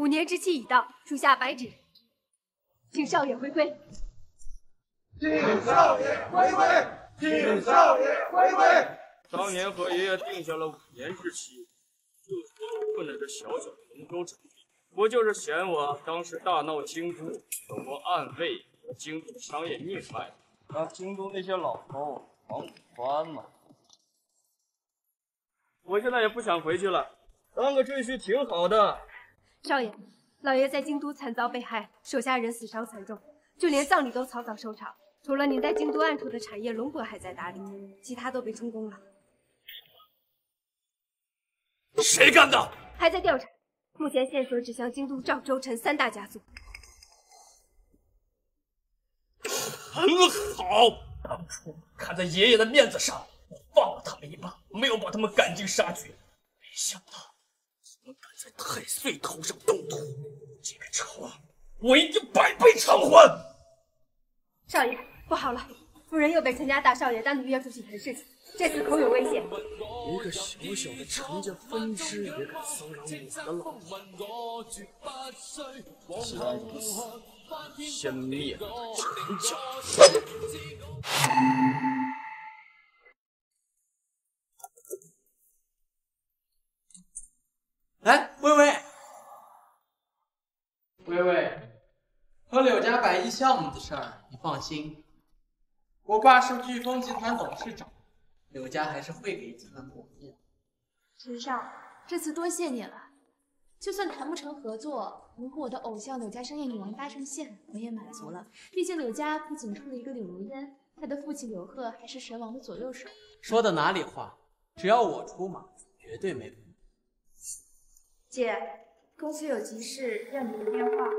五年之期已到，属下白纸，请少爷回归。请少爷回归，请少爷回归。当年和爷爷定下了五年之期，就说困在这小小的龙州城里，不就是嫌我当时大闹京都，有过暗卫和京都商业命脉，让京都那些老头往我宽吗？我现在也不想回去了，当个赘婿挺好的。少爷，老爷在京都惨遭被害，手下人死伤惨重，就连葬礼都草草收场。除了您在京都暗处的产业，龙伯还在打理，其他都被充公了。谁干的？还在调查，目前线索指向京都赵州陈三大家族。很好，当初看在爷爷的面子上，我放了他们一马，没有把他们赶尽杀绝。没想到在太岁头上动土，这个仇我一定百倍偿还。少爷，不好了，夫人又被陈家大少爷单独约出去谈事情，这次恐有危险。一个小小的陈家分支也敢骚扰我的老婆，既然如此，先灭了陈家。哎，微微，微微。和柳家百亿项目的事儿，你放心，我爸是飓风集团董事长，柳家还是会给几分果面。陈少，这次多谢你了，就算谈不成合作，能和我的偶像柳家商业女王搭上线，我也满足了。毕竟柳家不仅出了一个柳如烟，她的父亲柳鹤还是神王的左右手。说的哪里话？只要我出马，绝对没问题。姐，公司有急事，要你的电话。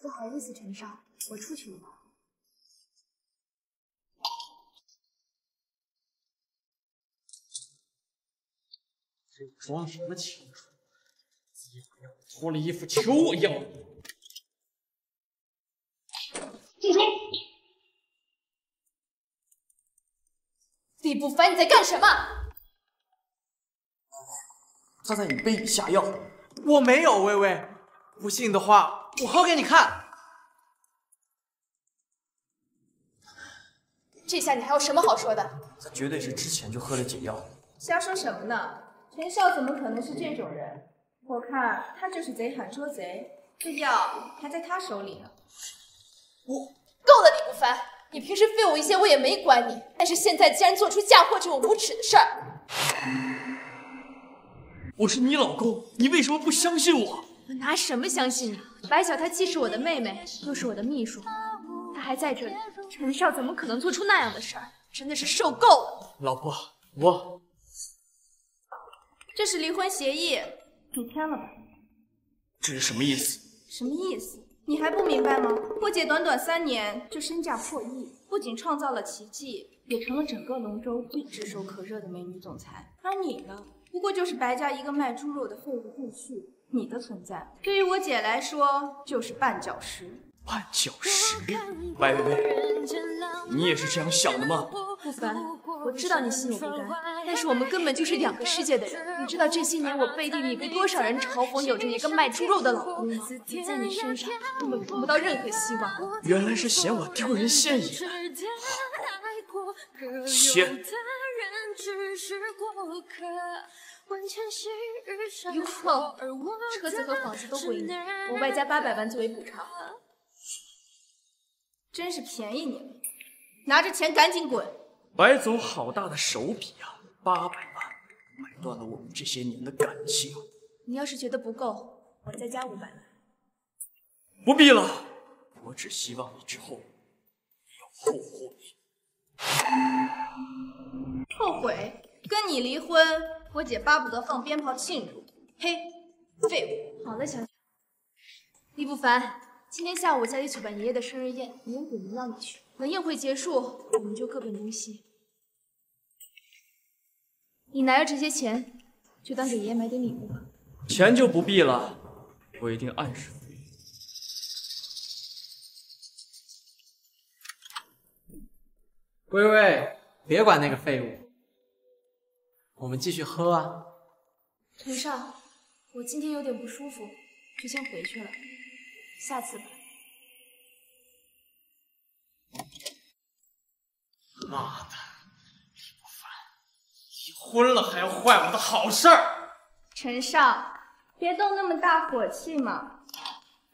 不好意思，陈少，我出去了。这装什么清楚？衣服要脱了衣服求我要！住手！李不凡，你在干什么？他在你杯里下药。我没有，微微。不信的话。我喝给你看，这下你还有什么好说的？他绝对是之前就喝了解药。瞎说什么呢？陈少怎么可能是这种人？我看他就是贼喊捉贼，这药还在他手里呢。我够了，李不凡，你平时废我一些我也没管你，但是现在竟然做出嫁祸这种无耻的事儿！我是你老公，你为什么不相信我？我拿什么相信你？白小她既是我的妹妹，又是我的秘书，她还在这里。陈少怎么可能做出那样的事儿？真的是受够了。老婆，我这是离婚协议，你签了吧？这是什么意思？什么意思？你还不明白吗？霍姐短短三年就身价破亿，不仅创造了奇迹，也成了整个龙州最炙手可热的美女总裁。而你呢，不过就是白家一个卖猪肉的废物赘婿。你的存在对于我姐来说就是绊脚石。绊脚石，白薇薇，你也是这样想的吗？不凡，我知道你心有不甘，但是我们根本就是两个世界的人。你知道这些年我背地里被多少人嘲讽，有着一个卖猪肉的老公吗？我在你身上根本看不到任何希望。原来是嫌我丢人现眼。先。有错，车子和房子都归你，我外加八百万作为补偿。真是便宜你了，拿着钱赶紧滚！白总好大的手笔啊，八百万买断了我们这些年的感情。你要是觉得不够，我再加五百万。不必了，我只希望你之后要后悔。后悔？跟你离婚？我姐巴不得放鞭炮庆祝，嘿，废物！好了，小姐。李不凡，今天下午家里举办爷爷的生日宴，爷爷点名让你去。等宴会结束，我们就各奔东西。你拿着这些钱，就当给爷爷买点礼物吧。钱就不必了，我一定按时微微，别管那个废物。我们继续喝啊，陈少，我今天有点不舒服，就先回去了，下次吧。妈的，李不凡，离婚了还要坏我的好事儿！陈少，别动那么大火气嘛。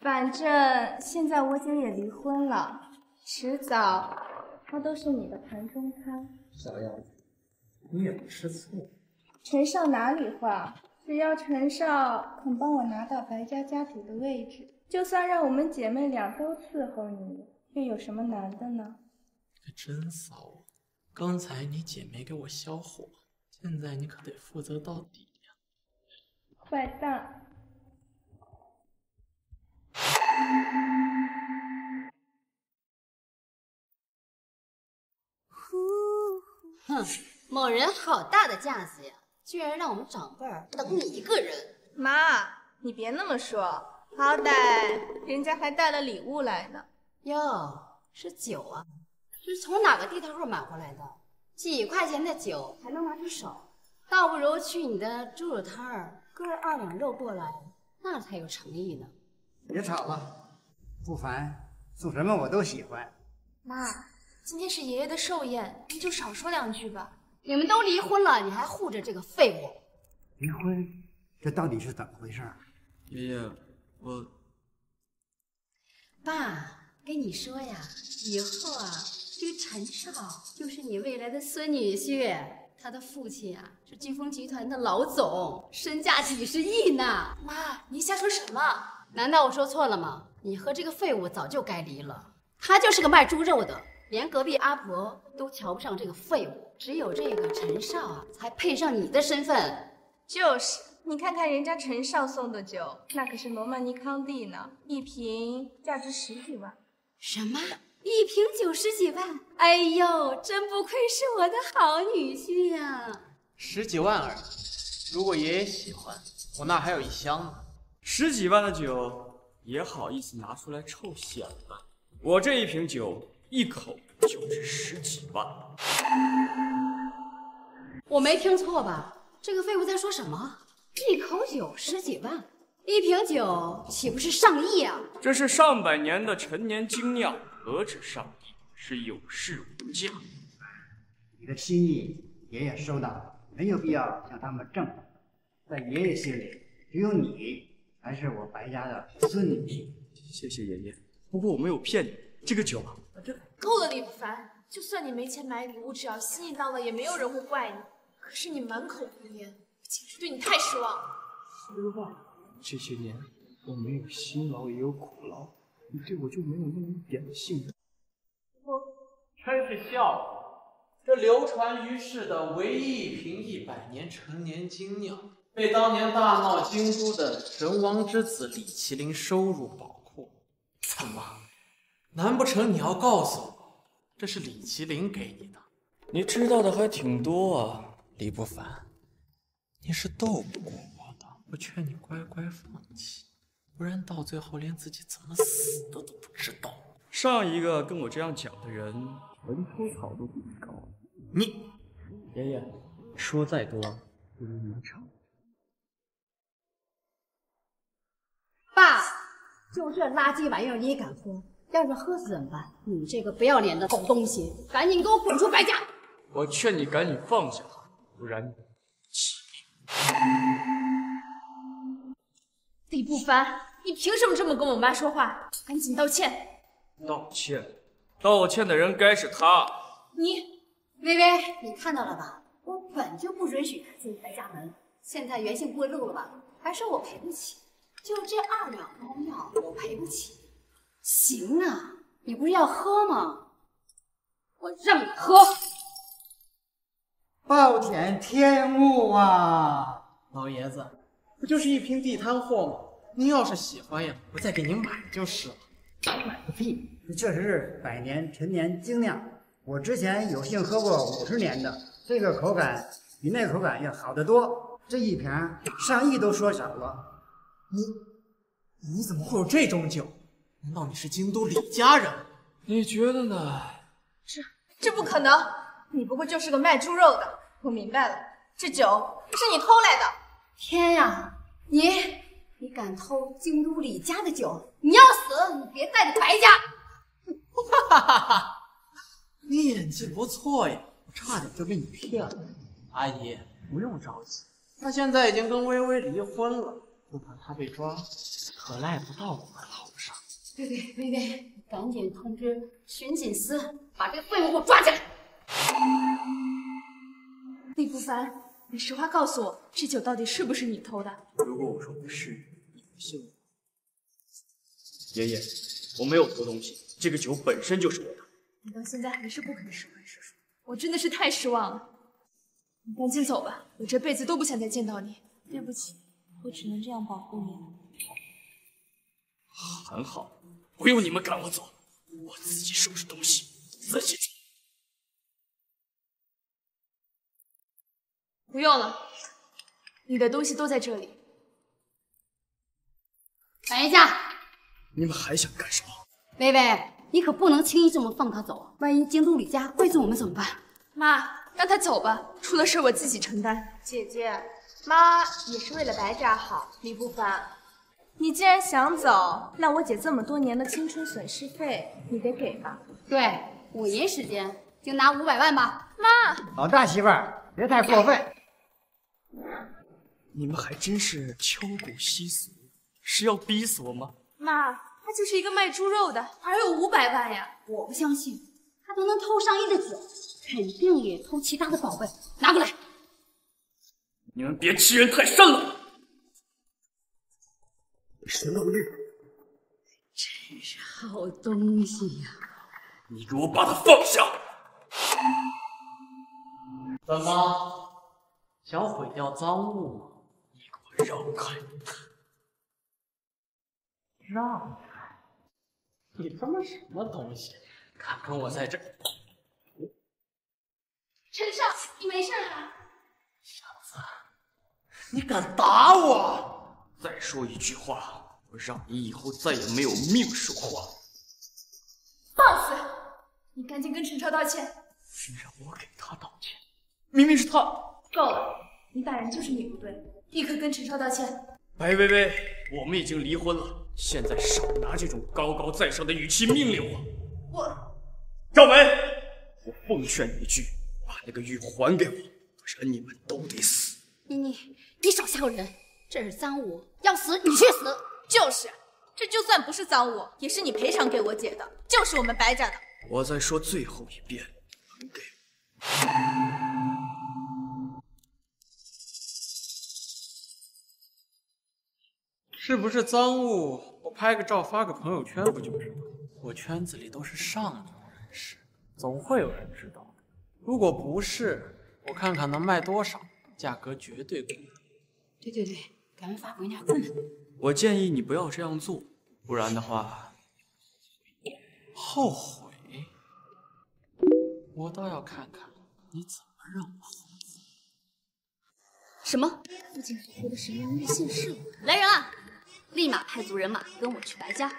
反正现在我姐也离婚了，迟早她都是你的盘中餐。小样子，你也不吃醋。陈少哪里话？只要陈少肯帮我拿到白家家主的位置，就算让我们姐妹俩都伺候你，又有什么难的呢？可真骚啊！刚才你姐没给我消火，现在你可得负责到底呀！坏蛋！哼，某人好大的架子呀！居然让我们长辈儿等你一个人。妈，你别那么说，好歹人家还带了礼物来呢。哟，是酒啊？是从哪个地摊货买回来的？几块钱的酒还能拿出手？倒不如去你的猪肉摊儿割二两肉过来，那才有诚意呢。别吵了，不烦，送什么我都喜欢。妈，今天是爷爷的寿宴，你就少说两句吧。你们都离婚了，你还护着这个废物？离婚，这到底是怎么回事？爷爷，我爸跟你说呀，以后啊，这个陈少就是你未来的孙女婿，他的父亲啊是飓风集团的老总，身价几十亿呢。妈，您瞎说什么？难道我说错了吗？你和这个废物早就该离了，他就是个卖猪肉的，连隔壁阿婆都瞧不上这个废物。只有这个陈少啊，才配上你的身份。就是，你看看人家陈少送的酒，那可是罗曼尼康帝呢，一瓶价值十几万。什么？一瓶酒十几万？哎呦，真不愧是我的好女婿呀！十几万而已，如果爷爷喜欢，我那还有一箱呢。十几万的酒也好意思拿出来臭显摆？我这一瓶酒一口就值十几万。我没听错吧？这个废物在说什么？一口酒十几万，一瓶酒岂不是上亿啊？这是上百年的陈年精酿，何止上亿，是有市无价。你的心意，爷爷收到了，没有必要向他们证明。在爷爷心里，只有你才是我白家的孙女婿。谢谢爷爷，不过我没有骗你，这个酒够了，李不凡。就算你没钱买礼物，只要心意到了，也没有人会怪你。可是你满口胡言，我简直对你太失望了。失望？这些年我没有辛劳也有苦劳，你对我就没有那么一点的信任？我真是笑话！这流传于世的唯一一瓶一百年陈年精酿，被当年大闹京都的神王之子李麒麟收入宝库。怎么？难不成你要告诉我？这是李麒麟给你的，你知道的还挺多啊，李不凡，你是斗不过我的。我劝你乖乖放弃，不然到最后连自己怎么死的都不知道。上一个跟我这样讲的人，坟头草都比你高。你，爷爷，说再多不如你唱。爸，就这垃圾玩意儿你也敢喝？要是喝死怎么办？你这个不要脸的狗东西，赶紧给我滚出白家！我劝你赶紧放下他，不然起命！李不凡，你凭什么这么跟我妈说话？赶紧道歉！道歉？道歉的人该是他。你，微微，你看到了吧？我本就不允许他进白家门，现在原形毕露了吧？还说我赔不起？就这二两膏药，我赔不起。行啊，你不是要喝吗？我让你喝。暴殄天物啊！老爷子，不就是一瓶地摊货吗？您要是喜欢呀，我再给您买就是了。买个屁！这确实是百年陈年精酿，我之前有幸喝过五十年的，这个口感比那口感要好得多。这一瓶上亿都说少了。你你怎么会有这种酒？难道你是京都李家人？你觉得呢？这这不可能！你不过就是个卖猪肉的。我明白了，这酒是你偷来的。天呀，你你敢偷京都李家的酒，你要死，你别带着白家。哈哈哈哈！你演技不错呀，我差点就被你骗了。阿姨，不用着急，他现在已经跟微微离婚了，不怕他被抓，可赖不到我们头上。对对，微微，赶紧通知巡警司，把这个废物给我抓起来。李不凡，你实话告诉我，这酒到底是不是你偷的？如果我说不是，你不信我？爷爷，我没有偷东西，这个酒本身就是我的。你到现在还是不肯实话实说，我真的是太失望了。你赶紧走吧，我这辈子都不想再见到你。对不起，我只能这样保护你了。很好，不用你们赶我走，我自己收拾东西，自己走。不用了，你的东西都在这里。等一下，你们还想干什么？微微，你可不能轻易这么放他走，万一京都李家怪罪我们怎么办？妈，让他走吧，出了事我自己承担。姐姐，妈也是为了白家好。李不凡，你既然想走，那我姐这么多年的青春损失费你得给吧？对，五年时间就拿五百万吧。妈，老大媳妇儿别太过分。你们还真是敲骨吸髓，是要逼死我吗？妈，他就是一个卖猪肉的，哪有五百万呀？我不相信，他都能偷上亿的酒，肯定也偷其他的宝贝。拿过来。你们别欺人太甚了！沈老玉，真是好东西呀！你给我把它放下！怎么想毁掉赃物吗？你给我让开！让开！你他妈什么东西？敢跟我在这。陈少，你没事吧？小子，你敢打我！再说一句话，我让你以后再也没有命说话。放肆！你赶紧跟陈超道歉。你让我给他道歉，明明是他。够了，你打人就是你不对，立刻跟陈超道歉。白薇薇，我们已经离婚了，现在少拿这种高高在上的语气命令我。我，赵梅，我奉劝你一句，把那个玉还给我，不然你们都得死。你你你少吓唬人，这是赃物，要死你去死。就是，这就算不是赃物，也是你赔偿给我姐的，就是我们白家的。我再说最后一遍，还给是不是赃物？我拍个照发个朋友圈不就知道？我圈子里都是上流人士，总会有人知道的。如果不是，我看看能卖多少，价格绝对公平。对对对，赶快发回家。我建议你不要这样做，不然的话，后悔。我倒要看看你怎么让我后悔。什么？父亲所说的神王玉现世了！来人啊！立马派组人马跟我去白家。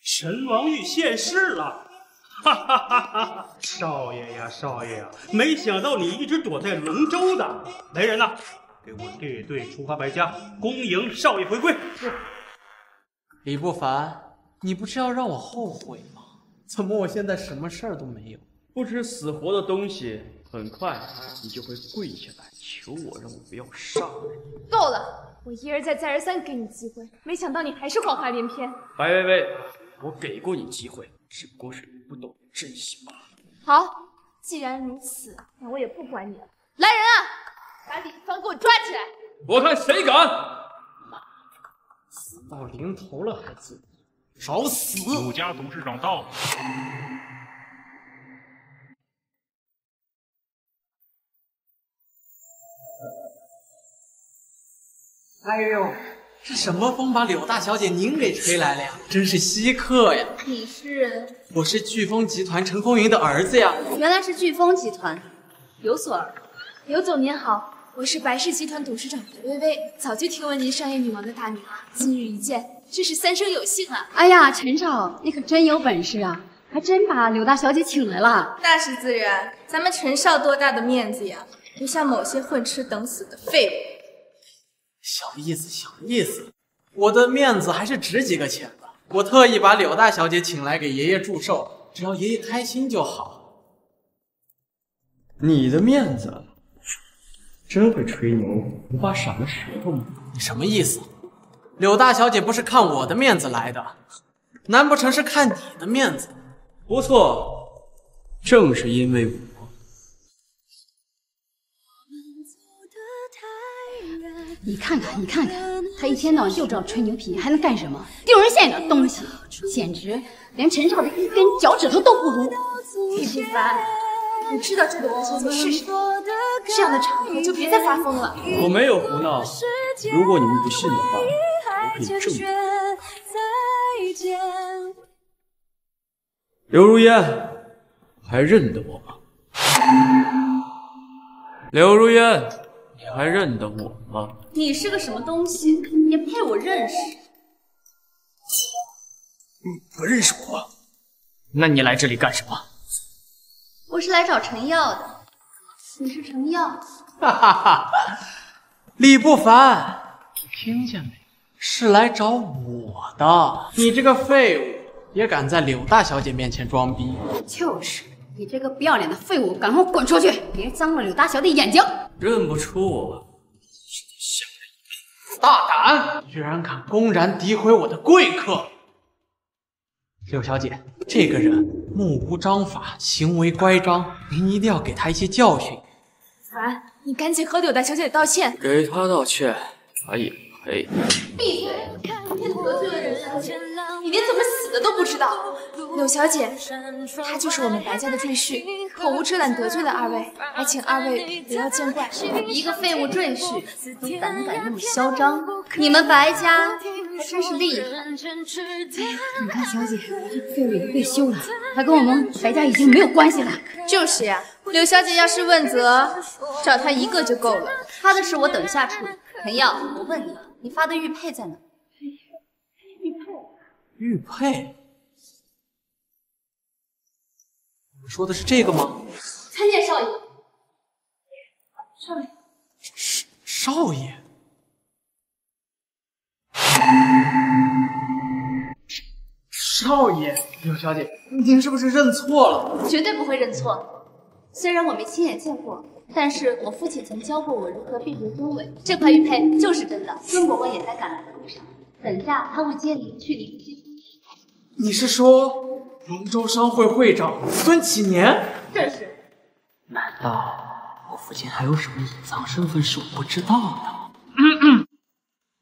神王玉现世了！哈哈哈哈哈！少爷呀，少爷呀，没想到你一直躲在龙州的。来人呐，给我列队出发白家，恭迎少爷回归。是李不凡，你不是要让我后悔吗？怎么我现在什么事儿都没有？不知死活的东西，很快你就会跪下来求我，让我不要杀了你。够了！我一而再再而三给你机会，没想到你还是谎话连篇。白薇薇，我给过你机会，只不过是你不懂得珍惜罢了。好，既然如此，那我也不管你了。来人啊，把李芳给我抓起来！我看谁敢！妈死到临头了还自闭，找死！柳家董事长到了。哎呦，这什么风把柳大小姐您给吹来了呀？真是稀客呀！你是？我是飓风集团陈风云的儿子呀。原来是飓风集团，有所耳。刘总您好，我是白氏集团董事长白薇薇，早就听闻您商业女王的大名了，今日一见，真是三生有幸啊！哎呀，陈少，你可真有本事啊，还真把柳大小姐请来了。那是自然，咱们陈少多大的面子呀，不像某些混吃等死的废物。小意思，小意思，我的面子还是值几个钱的。我特意把柳大小姐请来给爷爷祝寿，只要爷爷开心就好。你的面子真会吹牛，不怕闪了舌头吗？你什么意思？柳大小姐不是看我的面子来的，难不成是看你的面子？不错，正是因为我。你看看，你看看，他一天到晚就知道吹牛皮，还能干什么？丢人现眼的东西，简直连陈少的一根脚趾头都不如。李不凡，你知道这柳大小姐是谁？这样的场合就别再发疯了。我没有胡闹，如果你们不信的话，我可以证明。刘如烟，还认得我吗？刘如烟，你还认得我吗？你是个什么东西，也配我认识？你不认识我？那你来这里干什么？我是来找陈耀的。你是陈耀？哈哈哈！李不凡，你听见没？是来找我的。你这个废物！也敢在柳大小姐面前装逼？就是你这个不要脸的废物，赶快滚出去，别脏了柳大小姐眼睛！认不出我，是你想的一大胆，居然敢公然诋毁我的贵客！柳小姐，这个人目无章法，行为乖张，您一定要给他一些教训。凡，你赶紧和柳大小姐道歉。给他道歉，他也配？闭嘴！你得罪了人你连怎么死的都不知道。柳小姐，她就是我们白家的赘婿，口无遮拦得罪了二位，还请二位不要见怪。一个废物赘婿都胆敢那么嚣张，你们白家还真是厉害。你看，小姐，这废物也被休了，他跟我们白家已经没有关系了。就是呀，柳小姐要是问责，找他一个就够了。他的事我等下处理。陈耀，我问你，你发的玉佩在哪？玉佩？你说的是这个吗？参见少爷。少爷。少少爷。少爷，柳小姐，您是不是认错了？绝对不会认错。虽然我没亲眼见过，但是我父亲曾教过我如何辨别真伪。这块玉佩就是真的。孙伯伯也在赶来的路上，等下他会接您去领结你是说龙州商会会长孙启年？正是。难道我父亲还有什么隐藏身份是我不知道的？嗯嗯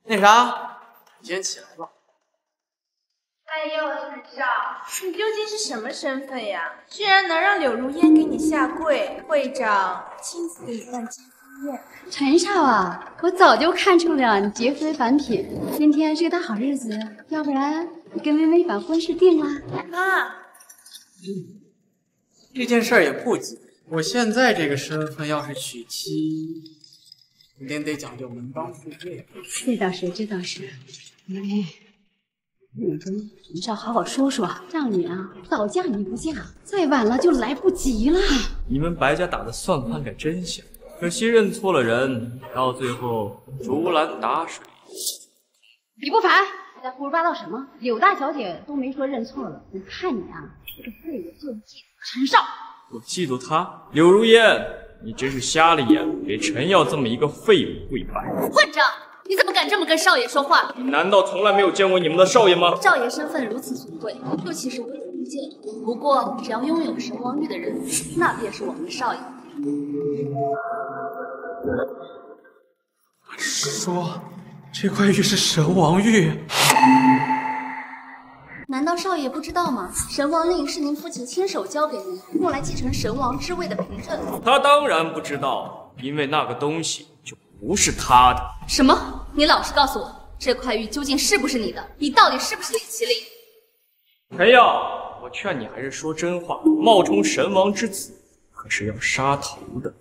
那啥，你先起来吧。哎呦，陈少，你究竟是什么身份呀？居然能让柳如烟给你下跪，会长亲自给你办结婚宴？陈少啊，我早就看出了你绝非凡品，今天是个大好日子，要不然你。跟微微把婚事定了，妈。这件事也不急，我现在这个身份，要是娶妻，肯定得讲究门当户对。这倒是，这倒是。你跟陈少好好说说，让你啊早嫁你不嫁，再晚了就来不及了。你们白家打的算盘可真响，可惜认错了人，到最后竹篮打水。李不凡。在胡说八道什么？柳大小姐都没说认错了，我看你啊，这个废物就嫉妒陈少。我嫉妒他。柳如烟，你真是瞎了眼，给陈耀这么一个废物跪拜。混账！你怎么敢这么跟少爷说话？难道从来没有见过你们的少爷吗？少爷身份如此尊贵，又岂是我所不见？不过，只要拥有神王玉的人，那便是我们的少爷。说。这块玉是神王玉，难道少爷不知道吗？神王令是您父亲亲手交给您，用来继承神王之位的凭证。他当然不知道，因为那个东西就不是他的。什么？你老实告诉我，这块玉究竟是不是你的？你到底是不是李麒麟？陈耀，我劝你还是说真话。冒充神王之子，可是要杀头的。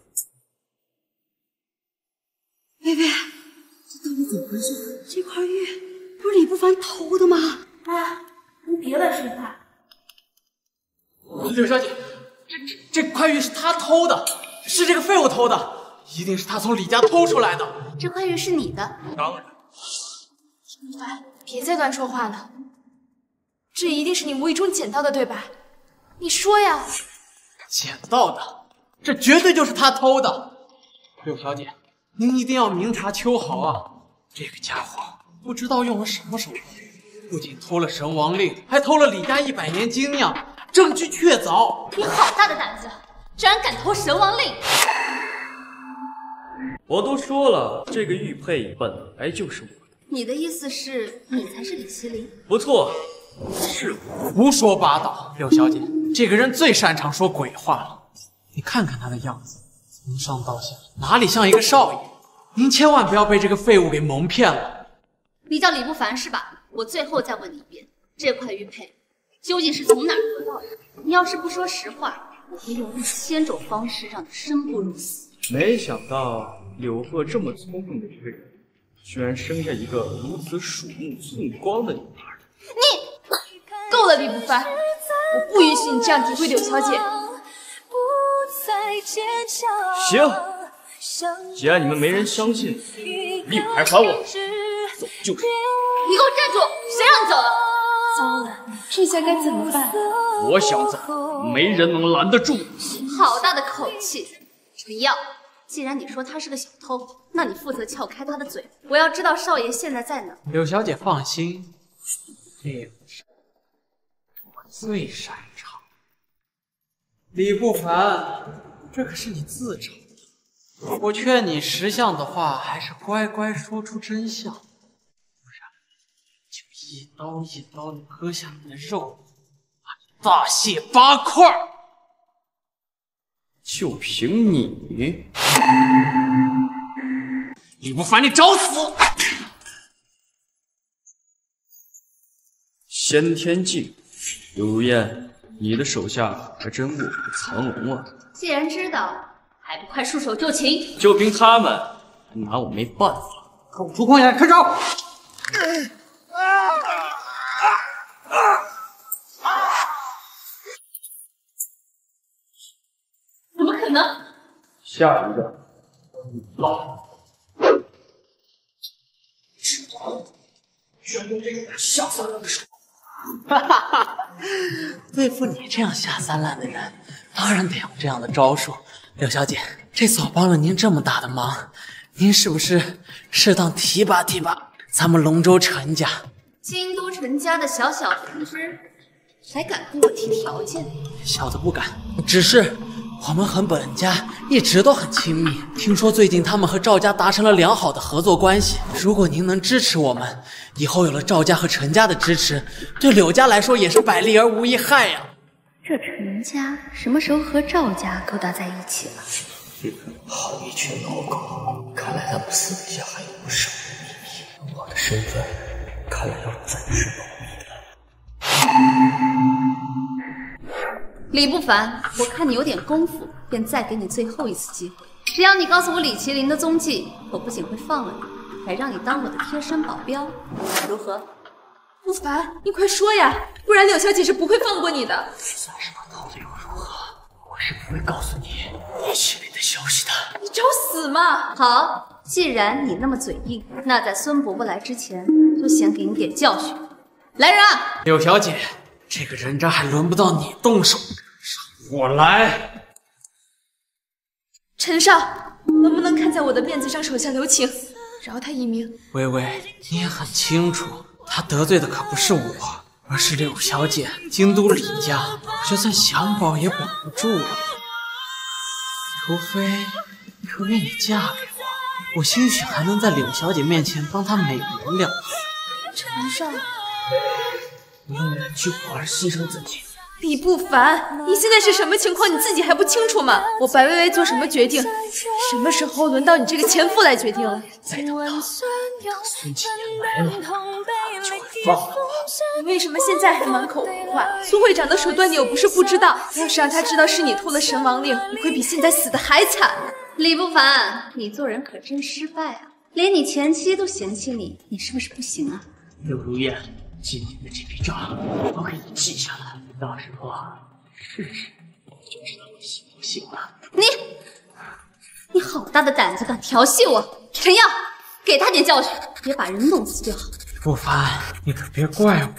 薇薇，这。到底怎么回事？这块玉不是李不凡偷的吗？哎，您别乱说话。柳小姐，这这这块玉是他偷的，是这个废物偷的。一定是他从李家偷出来的。这块玉是你的，当然，陆凡，别再乱说话了。这一定是你无意中捡到的，对吧？你说呀！捡到的，这绝对就是他偷的。柳小姐，您一定要明察秋毫啊！这个家伙不知道用了什么手段，不仅偷了神王令，还偷了李家一百年精酿，证据确凿。你好大的胆子，居然敢偷神王令！我都说了，这个玉佩本来就是我的。你的意思是你才是李麒麟？不错，是我。胡说八道！柳小姐，这个人最擅长说鬼话了。你看看他的样子，从上到下哪里像一个少爷？您千万不要被这个废物给蒙骗了。你叫李不凡是吧？我最后再问你一遍，这块玉佩究竟是从哪儿得到的？你要是不说实话，我会用一千种方式让你生不如死。没想到柳贺这么聪明的一个人，居然生下一个如此鼠目寸光的女孩。你够了，李不凡，我不允许你这样诋毁柳小姐。行，既然你们没人相信，立牌还我，走就是。你给我站住！谁让你走的？糟了，这下该怎么办？我想走，没人能拦得住。好大的口气！陈耀，既然你说他是个小偷，那你负责撬开他的嘴。我要知道少爷现在在哪。柳小姐放心，这我最擅长。李不凡，这可是你自找的。我劝你识相的话，还是乖乖说出真相，不然就一刀一刀的割下你的肉，把你大卸八块。就凭你，李不凡，你找死！先天境，柳如烟，你的手下还真卧虎藏龙啊！既然知道，还不快束手就擒？就凭他们，还拿我没办法。口出狂言，开招！怎么可能？下一个，老。全部被我下三滥的手。哈哈哈！对付你这样下三滥的人，当然得用这样的招数。柳小姐，这次我帮了您这么大的忙，您是不是适当提拔提拔咱们龙州陈家？京都陈家的小小分支，还敢跟我提条件？小的不敢，只是我们和本家一直都很亲密。听说最近他们和赵家达成了良好的合作关系。如果您能支持我们，以后有了赵家和陈家的支持，对柳家来说也是百利而无一害呀。这陈家什么时候和赵家勾搭在一起了？好一群老狗！看来他们私底下还有不少秘密。我的身份，看来要暂时保密了。李不凡，我看你有点功夫，便再给你最后一次机会。只要你告诉我李麒麟的踪迹，我不仅会放了你，还让你当我的贴身保镖，如何？不凡，你快说呀，不然柳小姐是不会放过你的。算什么头子又如何？我是不会告诉你李麒麟的消息的。你找死吗？好，既然你那么嘴硬，那在孙伯伯来之前，就先给你点教训。来人啊！柳小姐，这个人渣还轮不到你动手，让我来。陈少，能不能看在我的面子上手下留情，饶他一命？微微，你也很清楚。他得罪的可不是我，而是柳小姐。京都李家，我就算想保也保不住了。除非，除非你嫁给我，我兴许还能在柳小姐面前帮她美言两字。陈少，不用为了救我而牺牲自己。李不凡，你现在是什么情况？你自己还不清楚吗？我白薇薇做什么决定，什么时候轮到你这个前夫来决定了？再等等，孙启言来了，他就会放了我。你为什么现在还满口胡话？苏会长的手段你又不是不知道，要是让他知道是你偷了神王令，你会比现在死的还惨。李不凡，你做人可真失败啊！连你前妻都嫌弃你，你是不是不行啊？柳如烟，今天的这笔账我给你记下来，到时候试试就知道我行不行了。你，你好大的胆子，敢调戏我！陈耀，给他点教训，别把人弄死就好。不凡，你可别怪我，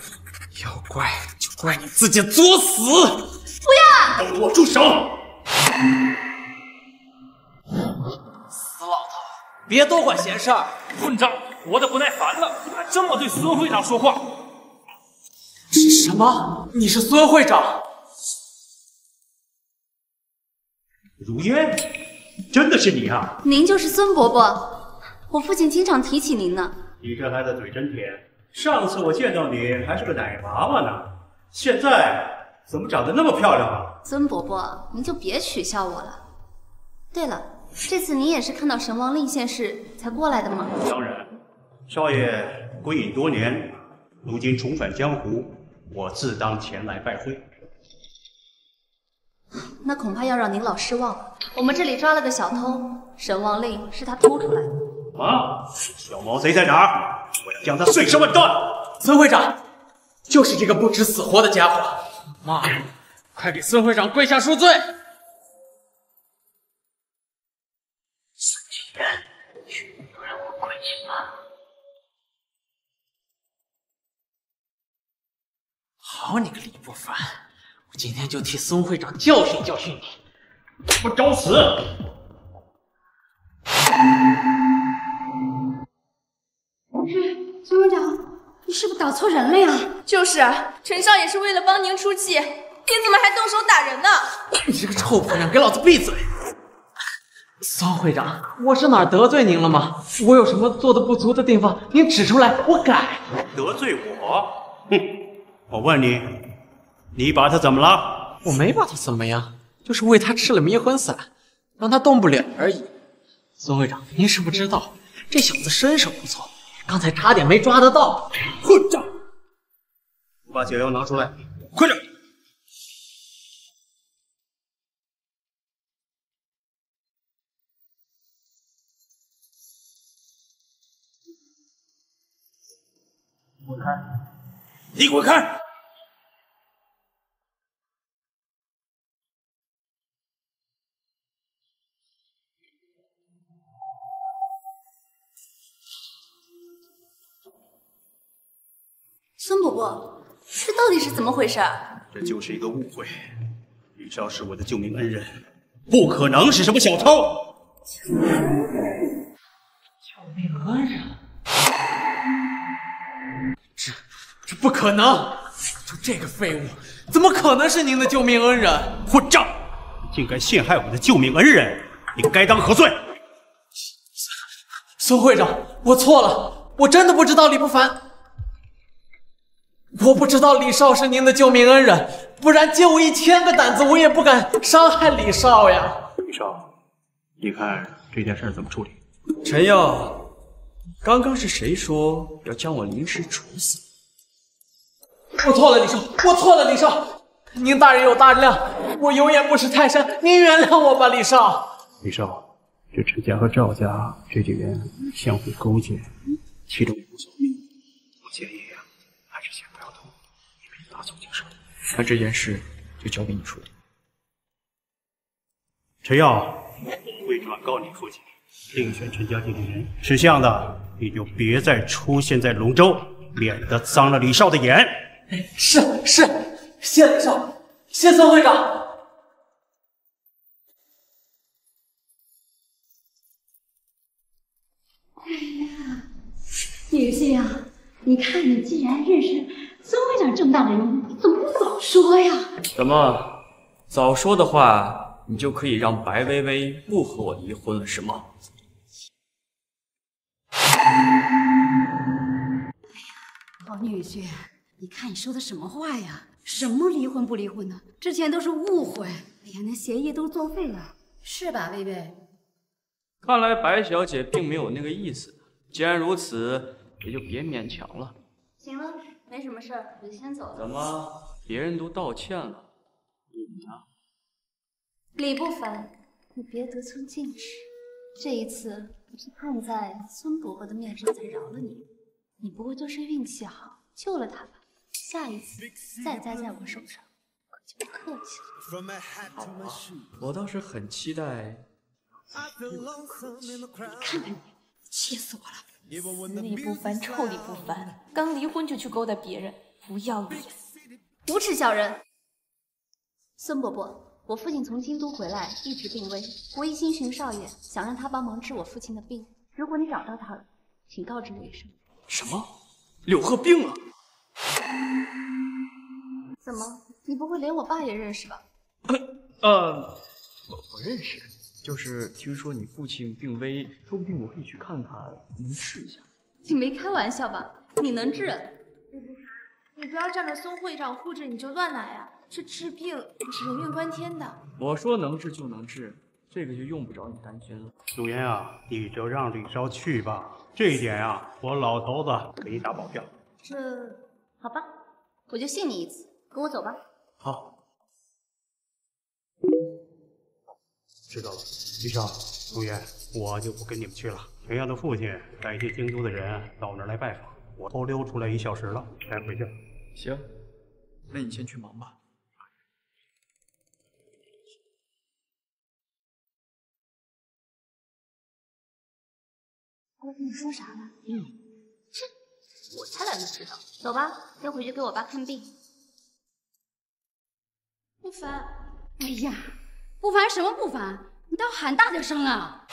要怪就怪你自己作死！不要！都给我住手！死老头，别多管闲事！混账，活得不耐烦了，还这么对孙会长说话！是什么？你是孙会长？如烟，真的是你啊！您就是孙伯伯，我父亲经常提起您呢。你这孩子嘴真甜，上次我见到你还是个奶娃娃呢，现在怎么长得那么漂亮啊？孙伯伯，您就别取笑我了。对了，这次您也是看到神王令现世才过来的吗？当然，少爷归隐多年，如今重返江湖，我自当前来拜会。那恐怕要让您老失望了。我们这里抓了个小偷，神王令是他偷出来的。啊！小毛贼在哪儿？我要将他碎尸万段！孙会长，就是这个不知死活的家伙！妈，快给孙会长跪下赎罪！好你个李不凡，我今天就替孙会长教训教训你！我找死！孙会长，你是不是打错人了呀？就是，陈少也是为了帮您出气，您怎么还动手打人呢？你这个臭婆娘，给老子闭嘴！孙会长，我是哪儿得罪您了吗？我有什么做的不足的地方，您指出来，我改。得罪我？哼！我问你，你把他怎么了？我没把他怎么样，就是喂他吃了迷魂散，让他动不了而已。孙会长，您是不知道，这小子身手不错，刚才差点没抓得到。混账！把解药拿出来，快点！滚开！你滚开！孙伯伯，这到底是怎么回事？这就是一个误会。李少是我的救命恩人，不可能是什么小偷。救命恩人？这这不可能！就这个废物，怎么可能是您的救命恩人？混账！你竟敢陷害我的救命恩人，你该当何罪？孙会长，我错了，我真的不知道李不凡。我不知道李少是您的救命恩人，不然借我一千个胆子，我也不敢伤害李少呀。李少，你看这件事怎么处理？陈耀，刚刚是谁说要将我临时处死？我错了，李少，我错了，李少。您大人有大量，我有眼不识泰山，您原谅我吧，李少。李少，这陈家和赵家这几年相互勾结，其中有不少秘密，我建议呀、还是先不要动，以免打草惊蛇。那这件事就交给你处理。陈耀，我会转告你父亲，另选陈家继承人。识相的，你就别再出现在龙州，免得脏了李少的眼。是是，谢李少，谢孙会长。哎呀女婿啊，你看你既然认识孙会长这么大的人物，怎么不早说呀？怎么，早说的话，你就可以让白薇薇不和我离婚了，是吗？好女婿，你看你说的什么话呀？什么离婚不离婚的？之前都是误会。哎呀，那协议都作废了，是吧，薇薇？看来白小姐并没有那个意思。既然如此，也就别勉强了。行了，没什么事儿，我就先走了。怎么，别人都道歉了，你呢？李不凡，你别得寸进尺。这一次我是看在孙伯伯的面上才饶了你，你不会就是运气好，救了他吧。下一次再栽在我手上，可就不客气了。好吧，我倒是很期待你看看你，气死我了！李不凡，臭里不凡，刚离婚就去勾搭别人，不要脸！无耻小人！孙伯伯，我父亲从京都回来，一直病危，我一心寻少爷，想让他帮忙治我父亲的病。如果你找到他了，请告知我一声。什么？柳鹤病了？怎么，你不会连我爸也认识吧？呃，我不认识，就是听说你父亲病危，说不定我可以去看看，您试一下。你没开玩笑吧？你能治？你不要仗着孙会长护着你就乱来啊！这治病是人命关天的。我说能治就能治，这个就用不着你担心了。素颜啊，你就让李少去吧，这一点啊，我老头子给你打保票。这好吧，我就信你一次，跟我走吧。好，知道了，李少、素颜，我就不跟你们去了。全阳的父亲带一些京都的人到我那儿来拜访，我偷溜出来一小时了，该回去了。行，那你先去忙吧。我跟你说啥了？嗯，这我才懒得知道。走吧，先回去给我爸看病。不凡，哎呀，不烦什么不烦？你倒喊大点声啊！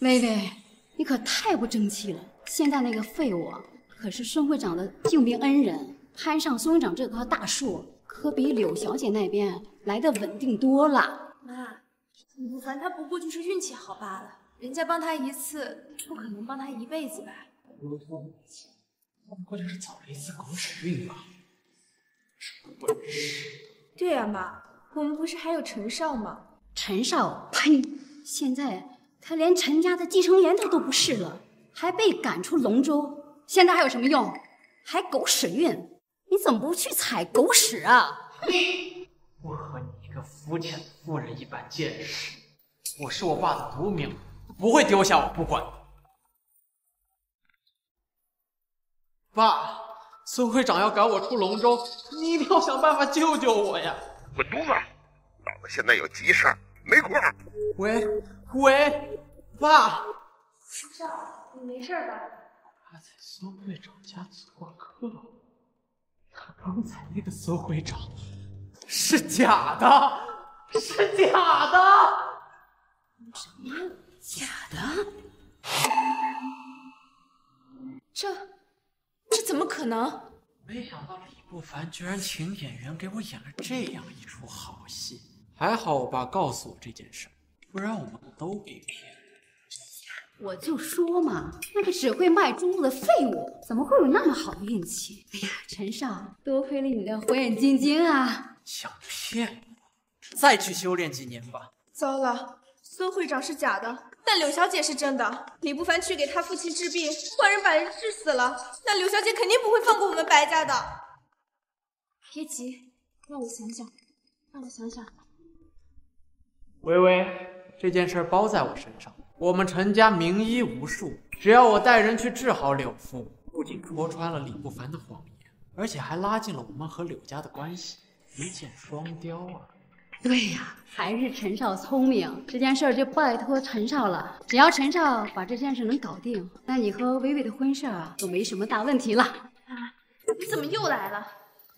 薇薇，你可太不争气了！现在那个废物可是孙会长的救命恩人，攀上孙会长这棵大树，可比柳小姐那边来的稳定多了。妈，李不凡他不过就是运气好罢了，人家帮他一次，不可能帮他一辈子吧？他不过就是走了一次狗屎运吧？本事。对呀、妈，我们不是还有陈少吗？陈少，呸！现在他连陈家的继承人他都不是了，还被赶出龙州，现在还有什么用？还狗屎运？你怎么不去踩狗屎啊？我和你一个肤浅的妇人一般见识。我是我爸的独苗，不会丢下我不管的。爸，孙会长要赶我出龙州，你一定要想办法救救我呀！滚犊子！老子现在有急事儿，没空。喂喂，爸，少，你没事吧？他在孙会长家做客，他刚才那个孙会长是假的，是假的。什么假的？这这怎么可能？没想到李不凡居然请演员给我演了这样一出好戏。还好我爸告诉我这件事，不然我们都被骗了。我就说嘛，那个只会卖猪肉的废物，怎么会有那么好的运气？哎呀，陈少，多亏了你的火眼金睛啊！想骗我？再去修炼几年吧。糟了，孙会长是假的，但柳小姐是真的。李不凡去给他父亲治病，坏人把人治死了，那柳小姐肯定不会放过我们白家的。别急，让我想想，让我想想。微微，这件事包在我身上。我们陈家名医无数，只要我带人去治好柳父，不仅戳穿了李不凡的谎言，而且还拉近了我们和柳家的关系，一箭双雕啊！对呀，还是陈少聪明，这件事儿就拜托陈少了。只要陈少把这件事能搞定，那你和薇薇的婚事啊都没什么大问题了。你怎么又来了？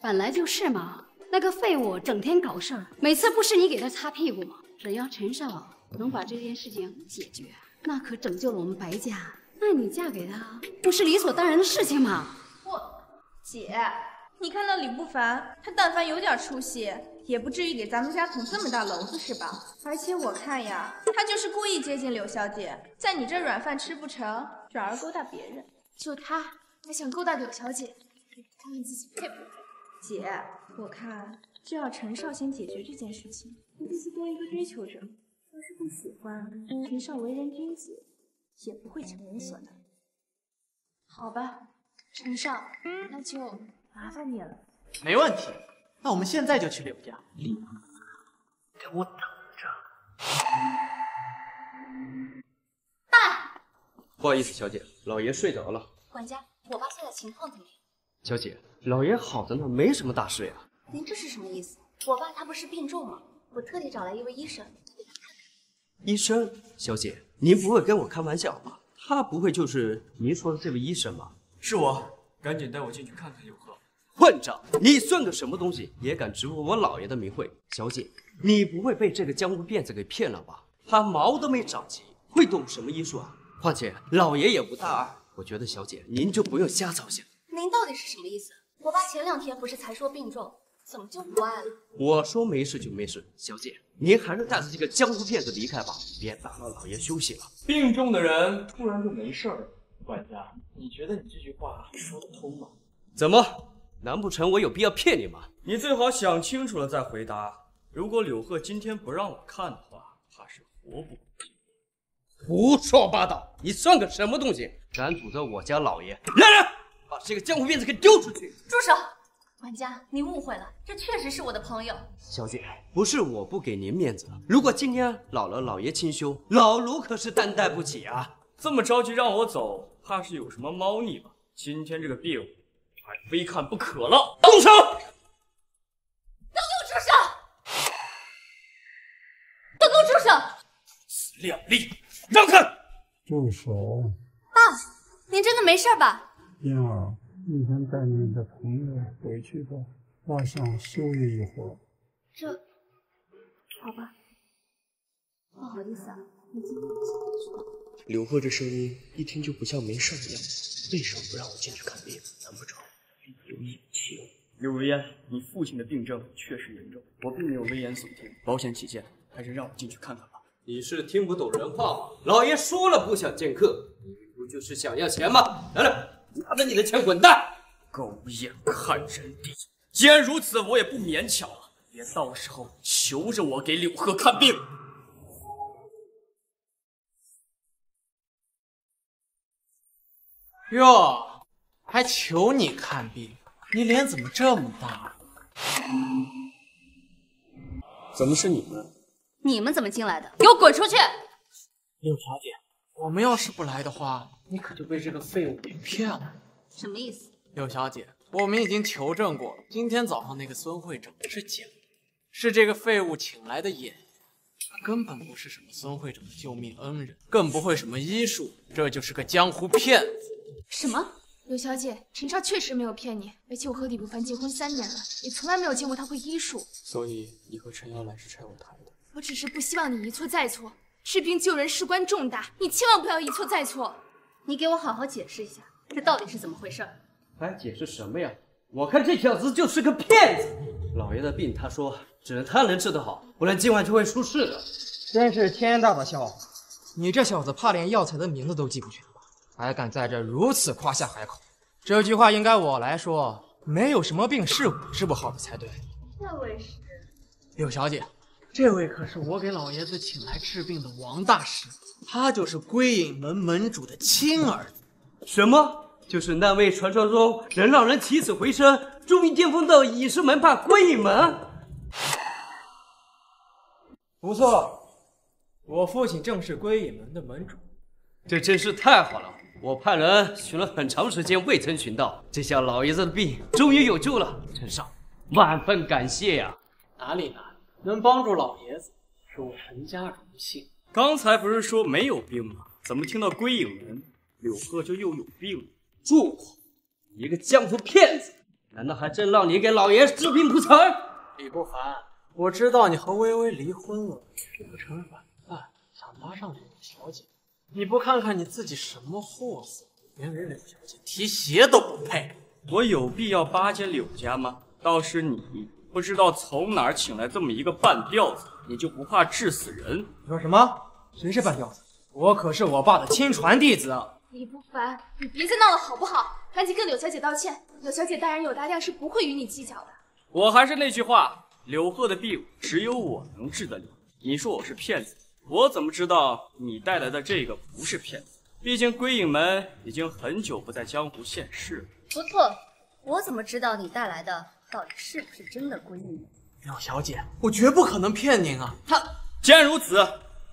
本来就是嘛，那个废物整天搞事儿，每次不是你给他擦屁股吗？只要陈少能把这件事情解决，那可拯救了我们白家。那你嫁给他，不是理所当然的事情吗？我姐，你看那李不凡，他但凡有点出息，也不至于给咱们家捅这么大娄子是吧？而且我看呀，他就是故意接近柳小姐，在你这软饭吃不成，转而勾搭别人。就他还想勾搭柳小姐，看看自己配不配？姐，我看就要陈少先解决这件事情。你必须多一个追求者，要是不喜欢，陈少为人君子，也不会强人所难。好吧，陈少，那就麻烦你了。没问题，那我们现在就去柳家。你，给我等着。爸，不好意思，小姐，老爷睡着了。管家，我爸现在情况怎么样？小姐，老爷好着呢，没什么大事呀。您这是什么意思？我爸他不是病重吗？我特地找来一位医生给他看看。医生，小姐，您不会跟我开玩笑吧？他不会就是您说的这位医生吧？是我，赶紧带我进去看看柳鹤。混账！你算个什么东西，也敢直呼我老爷的名讳？小姐，你不会被这个江湖骗子给骗了吧？他毛都没长齐，会懂什么医术啊？况且老爷也不大碍，我觉得小姐您就不用瞎操心。您到底是什么意思？我爸前两天不是才说病重，怎么就不爱了？我说没事就没事，小姐您还是带着这个江湖骗子离开吧，别打扰老爷休息了。病重的人突然就没事了，管家，你觉得你这句话说得通吗？怎么？难不成我有必要骗你吗？你最好想清楚了再回答。如果柳鹤今天不让我看的话，怕是活不。胡说八道！你算个什么东西？敢诅咒我家老爷！来人，把这个江湖骗子给丢出去！住手！管家，你误会了，这确实是我的朋友。小姐，不是我不给您面子，如果今天老了老爷亲修，老卢可是担待不起啊！这么着急让我走，怕是有什么猫腻吧？今天这个病。还非看不可了！动手！都给我住手！都给我住手！死靓丽，让开！住手！爸，您真的没事吧？燕儿，你先带你的朋友回去吧，我想休息一会儿。这，好吧。不好意思啊，你今天柳鹤这声音一听就不像没事的样子，为什么不让我进去看病？难不成？柳如烟，你父亲的病症确实严重，我并没有危言耸听，保险起见，还是让我进去看看吧。你是听不懂人话吗？老爷说了不想见客，你不就是想要钱吗？来来，拿着你的钱滚蛋！狗眼看人低，既然如此，我也不勉强了。别到时候求着我给柳鹤看病。哟。还求你看病？你脸怎么这么大？怎么是你们？你们怎么进来的？给我滚出去！柳小姐，我们要是不来的话，你可就被这个废物给骗了。什么意思？柳小姐，我们已经求证过，今天早上那个孙会长是假的，是这个废物请来的演员，他根本不是什么孙会长的救命恩人，更不会什么医术，这就是个江湖骗子。什么？柳小姐，陈少确实没有骗你，而且我和李不凡结婚三年了，也从来没有见过他会医术。所以你和陈瑶来是拆我台的。我只是不希望你一错再错。治病救人事关重大，你千万不要一错再错。你给我好好解释一下，这到底是怎么回事？还解释什么呀？我看这小子就是个骗子。老爷的病，他说只能他能治得好，不然今晚就会出事的。真是天大的笑话！你这小子怕连药材的名字都记不全。还敢在这如此夸下海口，这句话应该我来说。没有什么病是我治不好的才对。这位是柳小姐，这位可是我给老爷子请来治病的王大师，他就是归隐门门主的亲儿子。什么？就是那位传说中能让人起死回生、著名巅峰的隐士门派归隐门？不错，我父亲正是归隐门的门主。这真是太好了。我派人寻了很长时间，未曾寻到。这下老爷子的病终于有救了，陈少，万分感谢呀！哪里哪里，能帮助老爷子是我陈家荣幸。刚才不是说没有病吗？怎么听到归隐门柳鹤就又有病了？住口！一个江湖骗子，难道还真让你给老爷治病不成？李不凡，我知道你和微微离婚了，是不成软饭，想搭上柳小姐。你不看看你自己什么货色，连人柳小姐提鞋都不配。我有必要巴结柳家吗？倒是你不知道从哪儿请来这么一个半吊子，你就不怕治死人？你说什么？谁是半吊子？我可是我爸的亲传弟子。李不凡，你别再闹了好不好？赶紧跟柳小姐道歉。柳小姐大人有大量，是不会与你计较的。我还是那句话，柳鹤的病只有我能治得了。你说我是骗子？我怎么知道你带来的这个不是骗子？毕竟归隐门已经很久不在江湖现世了。不错，我怎么知道你带来的到底是不是真的归隐门？柳小姐，我绝不可能骗您啊！他既然如此，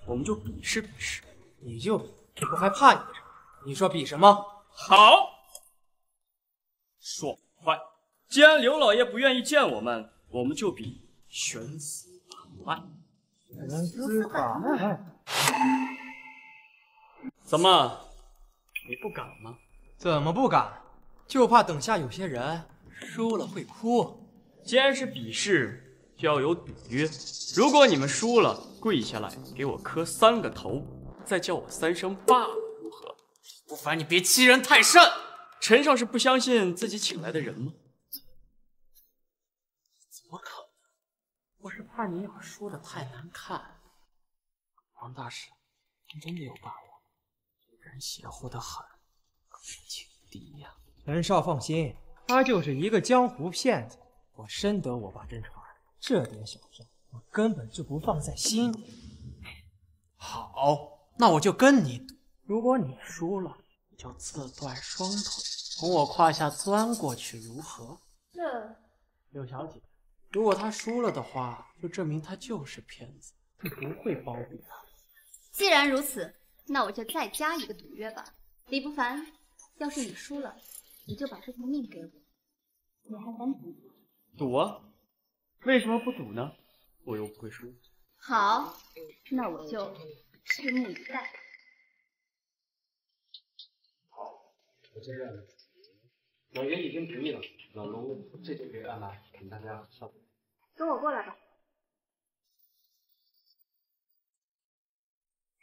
我们就比试比试。你就比，我不害怕你？你说比什么？好，爽快！既然刘老爷不愿意见我们，我们就比悬丝把脉。人司把脉。怎么，你不敢吗？怎么不敢？就怕等下有些人输了会哭。既然是比试，就要有赌约。如果你们输了，跪下来给我磕三个头，再叫我三声爸，如何？不凡，你别欺人太甚。陈少是不相信自己请来的人吗？怎么可能？怕你俩输的太难看。王大师，您真的有把握？这个人邪乎的很，可是情敌呀。袁绍放心，他就是一个江湖骗子。我深得我爸真传，这点小事我根本就不放在心里。好，那我就跟你赌。如果你输了，你就自断双腿，从我胯下钻过去，如何？这，柳小姐，如果他输了的话，就证明他就是骗子，他不会包庇他。既然如此，那我就再加一个赌约吧。李不凡，要是你输了，你就把这条命给我。你还敢赌？赌啊！为什么不赌呢？我又不会输。好，那我就拭目以待。好，我这样，老爷已经同意了，老卢这就可以安排，请大家上。跟我过来吧。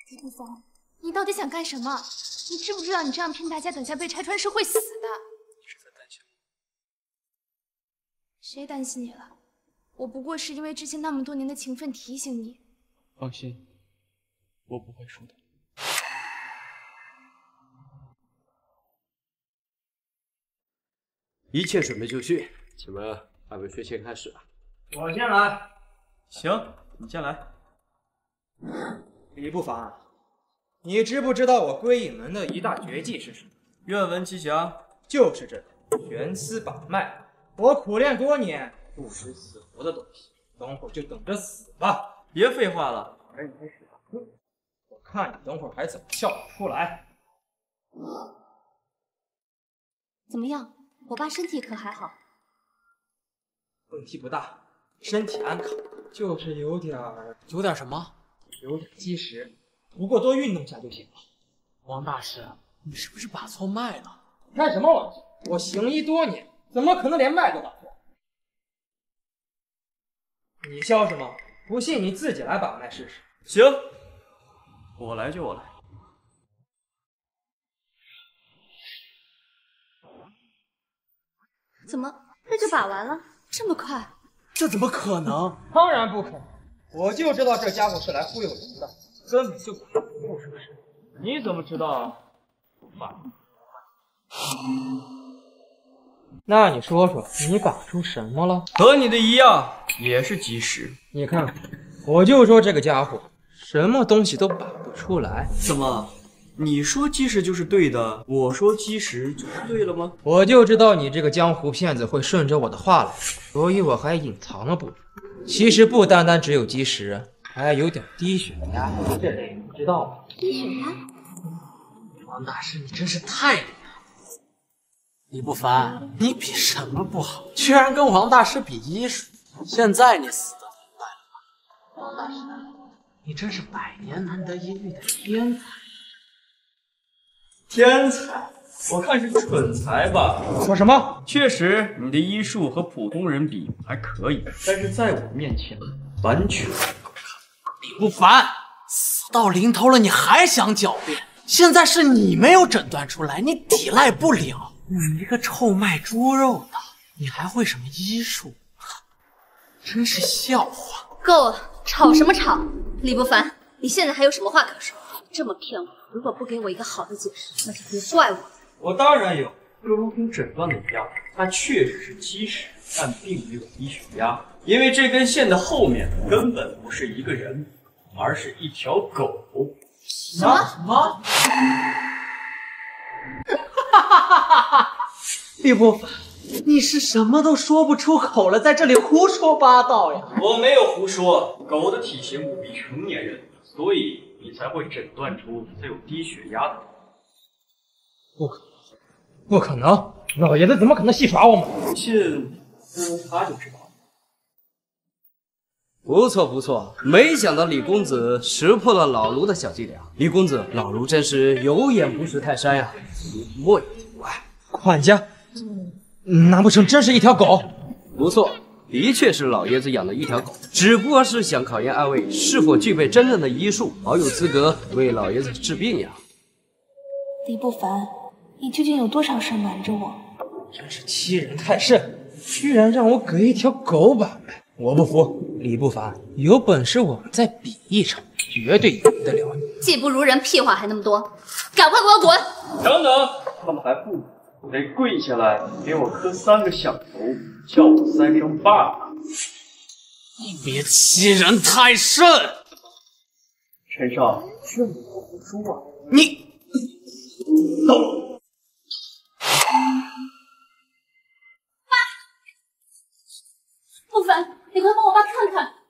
李不凡，你到底想干什么？你知不知道你这样骗大家，等下被拆穿是会死的？你是在担心我？谁担心你了？我不过是因为之前那么多年的情分提醒你。放心，我不会输的。一切准备就绪，请问二位谁先开始啊？我先来。行，你先来。李不凡，你知不知道我归隐门的一大绝技是什么？愿闻其详。就是这悬丝把脉。我苦练多年，不识死活的东西。等会儿就等着死吧！别废话了，赶紧开始吧。我看你等会儿还怎么笑得出来。怎么样？我爸身体可还好？问题不大，身体安康，就是有点儿……有点什么？有点积食，不过多运动下就行了。王大师，你是不是把错脉了？开什么玩笑！我行医多年，怎么可能连脉都把错？你笑什么？不信你自己来把脉试试。行，我来就我来。怎么这就把完了？这么快？这怎么可能？当然不可能！我就知道这家伙是来忽悠人的，根本就不是不是？你怎么知道？那你说说，你把出什么了？和你的一样，也是积食。你看，我就说这个家伙什么东西都把不出来。怎么？你说积食就是对的，我说积食就是对了吗？我就知道你这个江湖骗子会顺着我的话来，所以我还隐藏了不说。其实不单单只有积食，还有点低血压，这点你不知道吗？低血压？王大师，你真是太厉害了！李不凡，你比什么不好？居然跟王大师比医术！现在你死的明白了吧？王大师，你真是百年难得一遇的天才！天才？我看是蠢材吧？说什么？确实，你的医术和普通人比还可以，但是在我面前完全不够看。李不凡，死到临头了，你还想狡辩？现在是你没有诊断出来，你抵赖不了。你一个臭卖猪肉的，你还会什么医术？真是笑话！够了，吵什么吵？李不凡，你现在还有什么话可说？这么骗我，如果不给我一个好的解释，那就别怪我。我当然有，就如同诊断的一样，它确实是积食，但并没有低血压，因为这根线的后面根本不是一个人，而是一条狗。什么什么？哈哈哈哈哈！李不凡，你是什么都说不出口了，在这里胡说八道呀！我没有胡说，狗的体型不比成年人，所以你才会诊断出他有低血压的。不可能，不可能！老爷子怎么可能戏耍我们？信，问问他就知道了。不错不错，没想到李公子识破了老卢的小伎俩。李公子，老卢真是有眼不识泰山呀，莫有。管家，难不成真是一条狗？不错，的确是老爷子养的一条狗，只不过是想考验二位是否具备真正的医术，好有资格为老爷子治病呀。李不凡，你究竟有多少事瞒着我？真是欺人太甚，居然让我给一条狗把脉，我不服！李不凡，有本事我们再比一场，绝对赢得了你。技不如人，屁话还那么多，赶快给我滚！等等，他们还不得跪下来给我磕三个响头，叫我三声爸爸。你别欺人太甚！陈少，这你胡说啊！你走！爸不凡，你快帮我爸看看。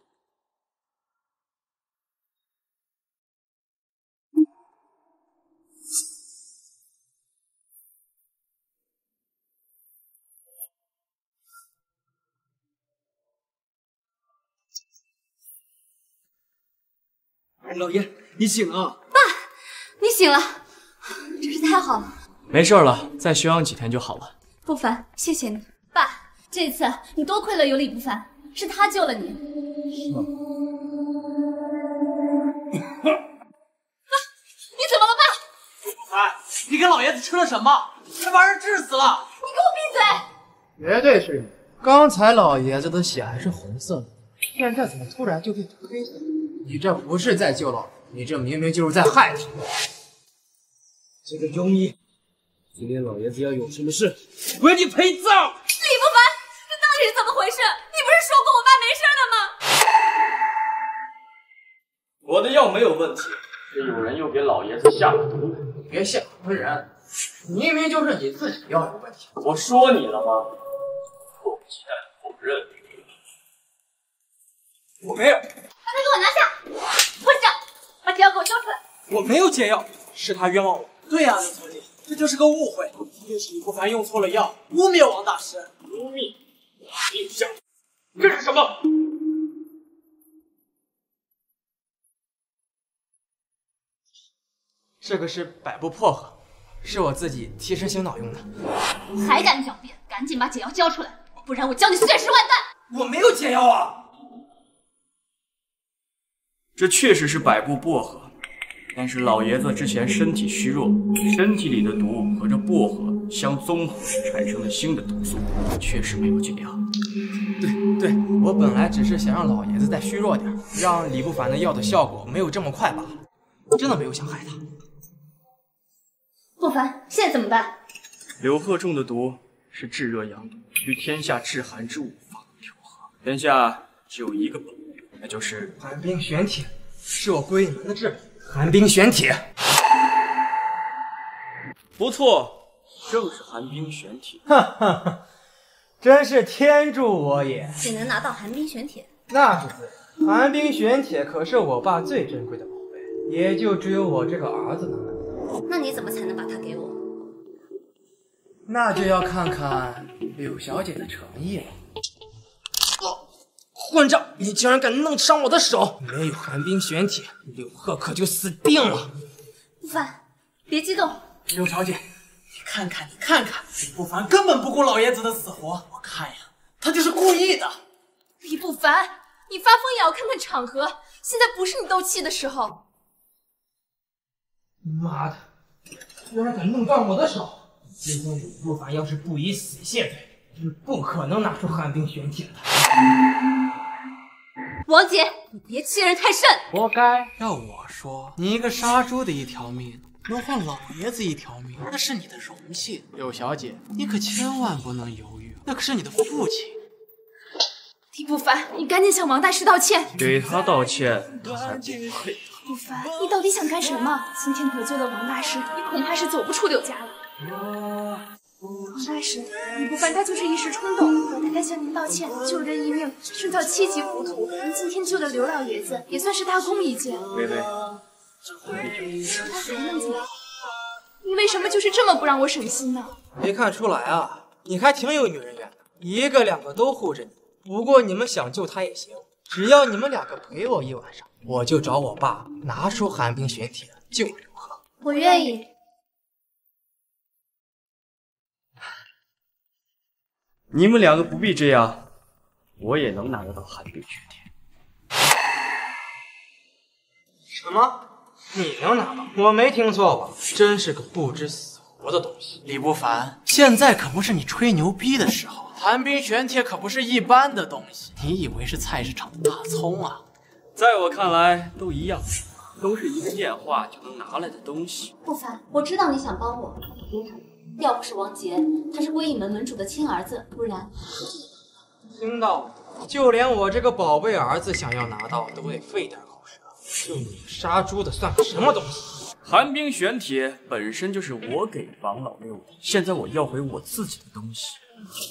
老爷，你醒了！爸，你醒了，真是太好了。没事了，再休养几天就好了。不凡，谢谢你，爸。这次你多亏了有李不凡，是他救了你。啊，你怎么了，爸？不凡，你给老爷子吃了什么？还把人治死了！你给我闭嘴！绝对是你！刚才老爷子的血还是红色的，现在怎么突然就变成黑色？你这不是在救老爷，你这明明就是在害他！这个庸医，今天老爷子要有什么事，我要你陪葬！李不凡，这到底是怎么回事？你不是说过我爸没事的吗？我的药没有问题，是有人又给老爷子下了毒。别吓唬人，明明就是你自己药有问题。我说你了吗？迫不及待的否认。我没有。把他给我拿下！把解药给我交出来！我没有解药，是他冤枉我。对呀、李小姐，这就是个误会，一定是李不凡用错了药，污蔑王大师。污蔑？陛下，这是什么？这个是百步薄荷，是我自己提神醒脑用的。还敢狡辩？赶紧把解药交出来，不然我教你碎尸万段！我没有解药啊！这确实是百步薄荷，但是老爷子之前身体虚弱，身体里的毒和这薄荷相综合，产生了新的毒素，确实没有解药。对对，我本来只是想让老爷子再虚弱点，让李不凡的药的效果没有这么快罢了，真的没有想害他。不凡，现在怎么办？柳贺中的毒是炙热阳毒，与天下至寒之物无法调和。天下只有一个宝物，那就是寒冰玄铁，是我归你们的治。寒冰玄铁，不错，正是寒冰玄铁。哈哈哈，真是天助我也！只能拿到寒冰玄铁。那是自然，寒冰玄铁可是我爸最珍贵的宝贝，也就只有我这个儿子能拿到。那你怎么才能把它给我？那就要看看柳小姐的诚意了。混账！你竟然敢弄伤我的手！没有寒冰玄铁，柳鹤可就死定了。不凡，别激动。柳小姐，你看看，你看看，李不凡根本不顾老爷子的死活，我看呀，他就是故意的。李不凡，你发疯也要看看场合，现在不是你斗气的时候。妈的，居然敢弄断我的手！今天李不凡要是不以死谢罪，是不可能拿出寒冰玄铁的。王姐，你别欺人太甚！活该！要我说，你一个杀猪的一条命，能换老爷子一条命，那是你的荣幸。柳小姐，你可千万不能犹豫，那可是你的父亲。李不凡，你赶紧向王大师道歉。给他道歉，他还不配。不凡，你到底想干什么？今天得罪了王大师，你恐怕是走不出柳家了。王大师，李不犯他就是一时冲动，老太太向您道歉，救人一命胜造七级浮屠。您今天救了刘老爷子，也算是大功一件。微微，他还能怎么？你为什么就是这么不让我省心呢？没看出来啊，你还挺有女人缘的，一个两个都护着你。不过你们想救他也行，只要你们两个陪我一晚上，我就找我爸拿出寒冰玄铁救刘贺。我愿意。你们两个不必这样，我也能拿得到寒冰玄铁。什么？你能拿到？我没听错吧？真是个不知死活的东西！李不凡，现在可不是你吹牛逼的时候。寒冰玄铁可不是一般的东西，你以为是菜市场的大葱啊？在我看来，都一样，都是一个电话就能拿来的东西。不凡，我知道你想帮我，要不是王杰，他是归隐门门主的亲儿子，不然……听到了，就连我这个宝贝儿子想要拿到，都得费点口舌。就你杀猪的，算个什么东西？寒冰玄铁本身就是我给王老六的，现在我要回我自己的东西。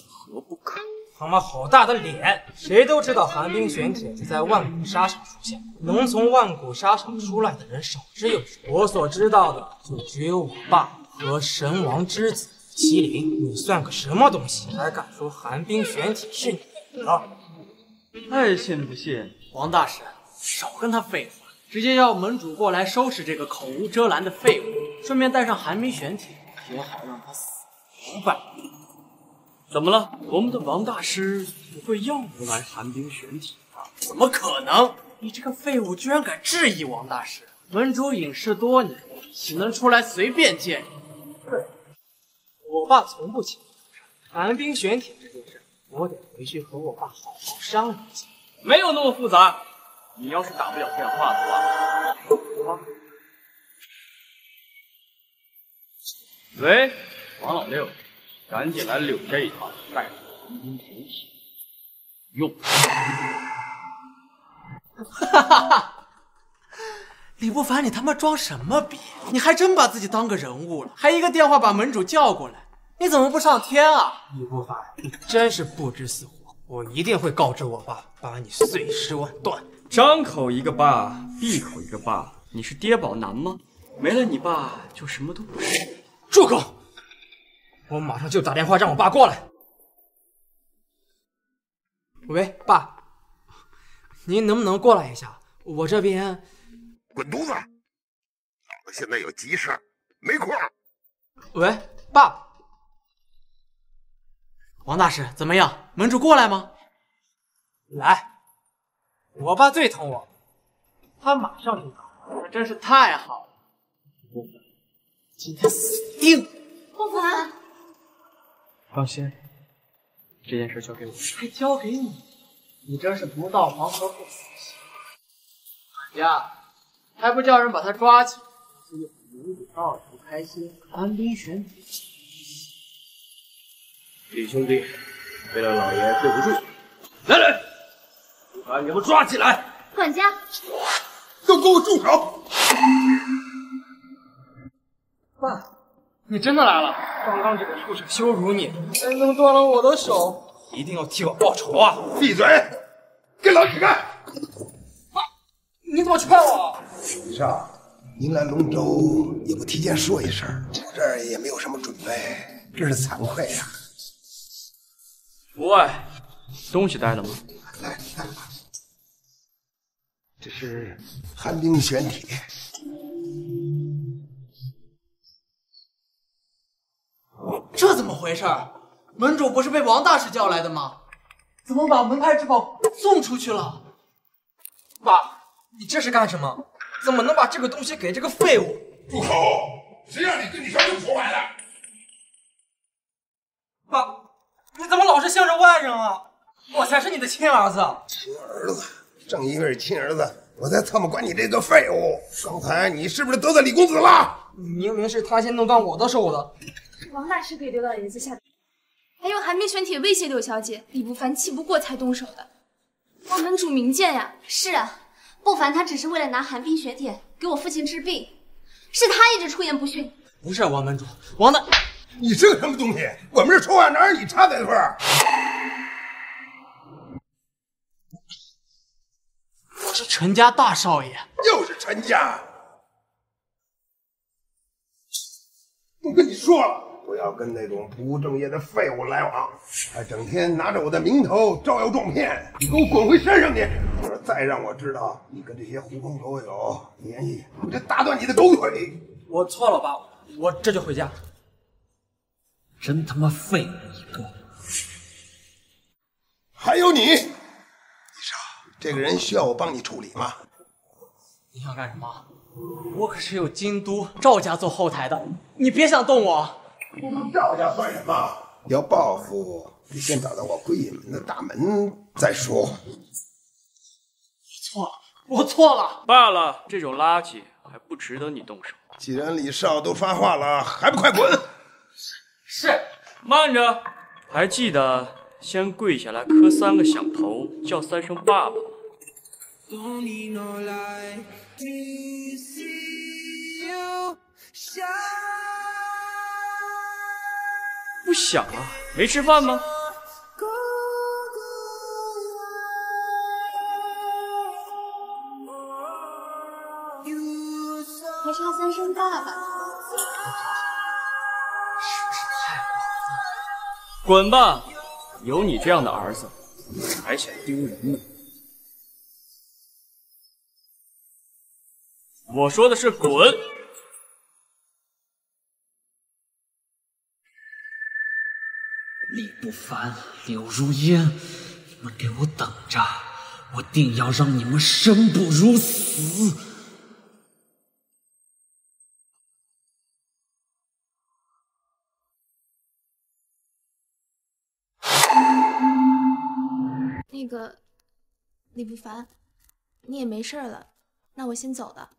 何不可？他妈好大的脸！谁都知道寒冰玄铁是在万古沙场出现，能从万古沙场出来的人少之又少。我所知道的就只有我爸和神王之子麒麟。你算个什么东西，还敢说寒冰玄铁是你的？爱信不信？王大师，少跟他废话，直接要门主过来收拾这个口无遮拦的废物，顺便带上寒冰玄铁，也好让他死明白。怎么了？我们的王大师不会要不来寒冰玄铁吧？怎么可能？你这个废物居然敢质疑王大师！门主隐世多年，岂能出来随便见你？对，我爸从不轻易寒冰玄铁这件事，我得回去和我爸好好商量一下。没有那么复杂。你要是打不了电话的话，喂，王老六。赶紧来柳家一趟，带着黄金神器用。哈哈哈！李不凡，你他妈装什么逼？你还真把自己当个人物了？还一个电话把门主叫过来，你怎么不上天啊？李不凡，你真是不知死活！我一定会告知我爸，把你碎尸万段。张口一个爸，闭口一个爸，你是爹宝男吗？没了你爸，就什么都不是。住口！我马上就打电话让我爸过来。喂，爸，您能不能过来一下？我这边……滚犊子！老子现在有急事，没空。喂，爸，王大师怎么样？门主过来吗？来，我爸最疼我，他马上就到。那真是太好了。今天死定！不凡。放心，这件事交给我。还交给你？你真是不到黄河不死心。管家，还不叫人把他抓起来？门主到处开心，寒冰玄铁。李兄弟，为了老爷对不住，来人，把你们抓起来！管家，都给我住手！爸。你真的来了！刚刚这个畜生羞辱你，还弄断了我的手，一定要替我报仇啊！闭嘴，给老子干！爸，你怎么劝我？李少，您来龙州也不提前说一声，这儿也没有什么准备，真是惭愧呀。无碍，东西带了吗？来，这是寒冰玄铁。这怎么回事？门主不是被王大师叫来的吗？怎么把门派之宝送出去了？爸，你这是干什么？怎么能把这个东西给这个废物？住口！谁让你跟你小舅破坏的？爸，你怎么老是向着外人啊？我才是你的亲儿子。亲儿子，正因为是亲儿子，我才特么管你这个废物。刚才你是不是得罪李公子了？明明是他先弄断我的手的。王大师给刘老爷子下，还用寒冰玄铁威胁柳小姐，李不凡气不过才动手的。望门主明鉴呀！是啊，不凡他只是为了拿寒冰玄铁给我父亲治病，是他一直出言不逊。不是王门主，王大，你这个什么东西？我们这说话哪有你插嘴的份儿？我是陈家大少爷，又是陈家。都跟你说了。不要跟那种不务正业的废物来往，还整天拿着我的名头招摇撞骗！你给我滚回山上去！再让我知道你跟这些狐朋狗友联系，我就打断你的狗腿！我错了，爸，我这就回家。真他妈废物一个！还有你，医生，这个人需要我帮你处理吗？你想干什么？我可是有京都赵家做后台的，你别想动我。赵家算什么？要报复，得先找到我归隐门的大门再说。错了，我错了。罢了，这种垃圾还不值得你动手。既然李少都发话了，还不快滚！是，慢着，还记得先跪下来磕三个响头，叫三声爸爸。不想啊？没吃饭吗？还差三声爸爸。滚吧！有你这样的儿子，还嫌丢人呢。我说的是滚！李不凡、柳如烟，你们给我等着！我定要让你们生不如死！那个李不凡，你也没事了，那我先走了。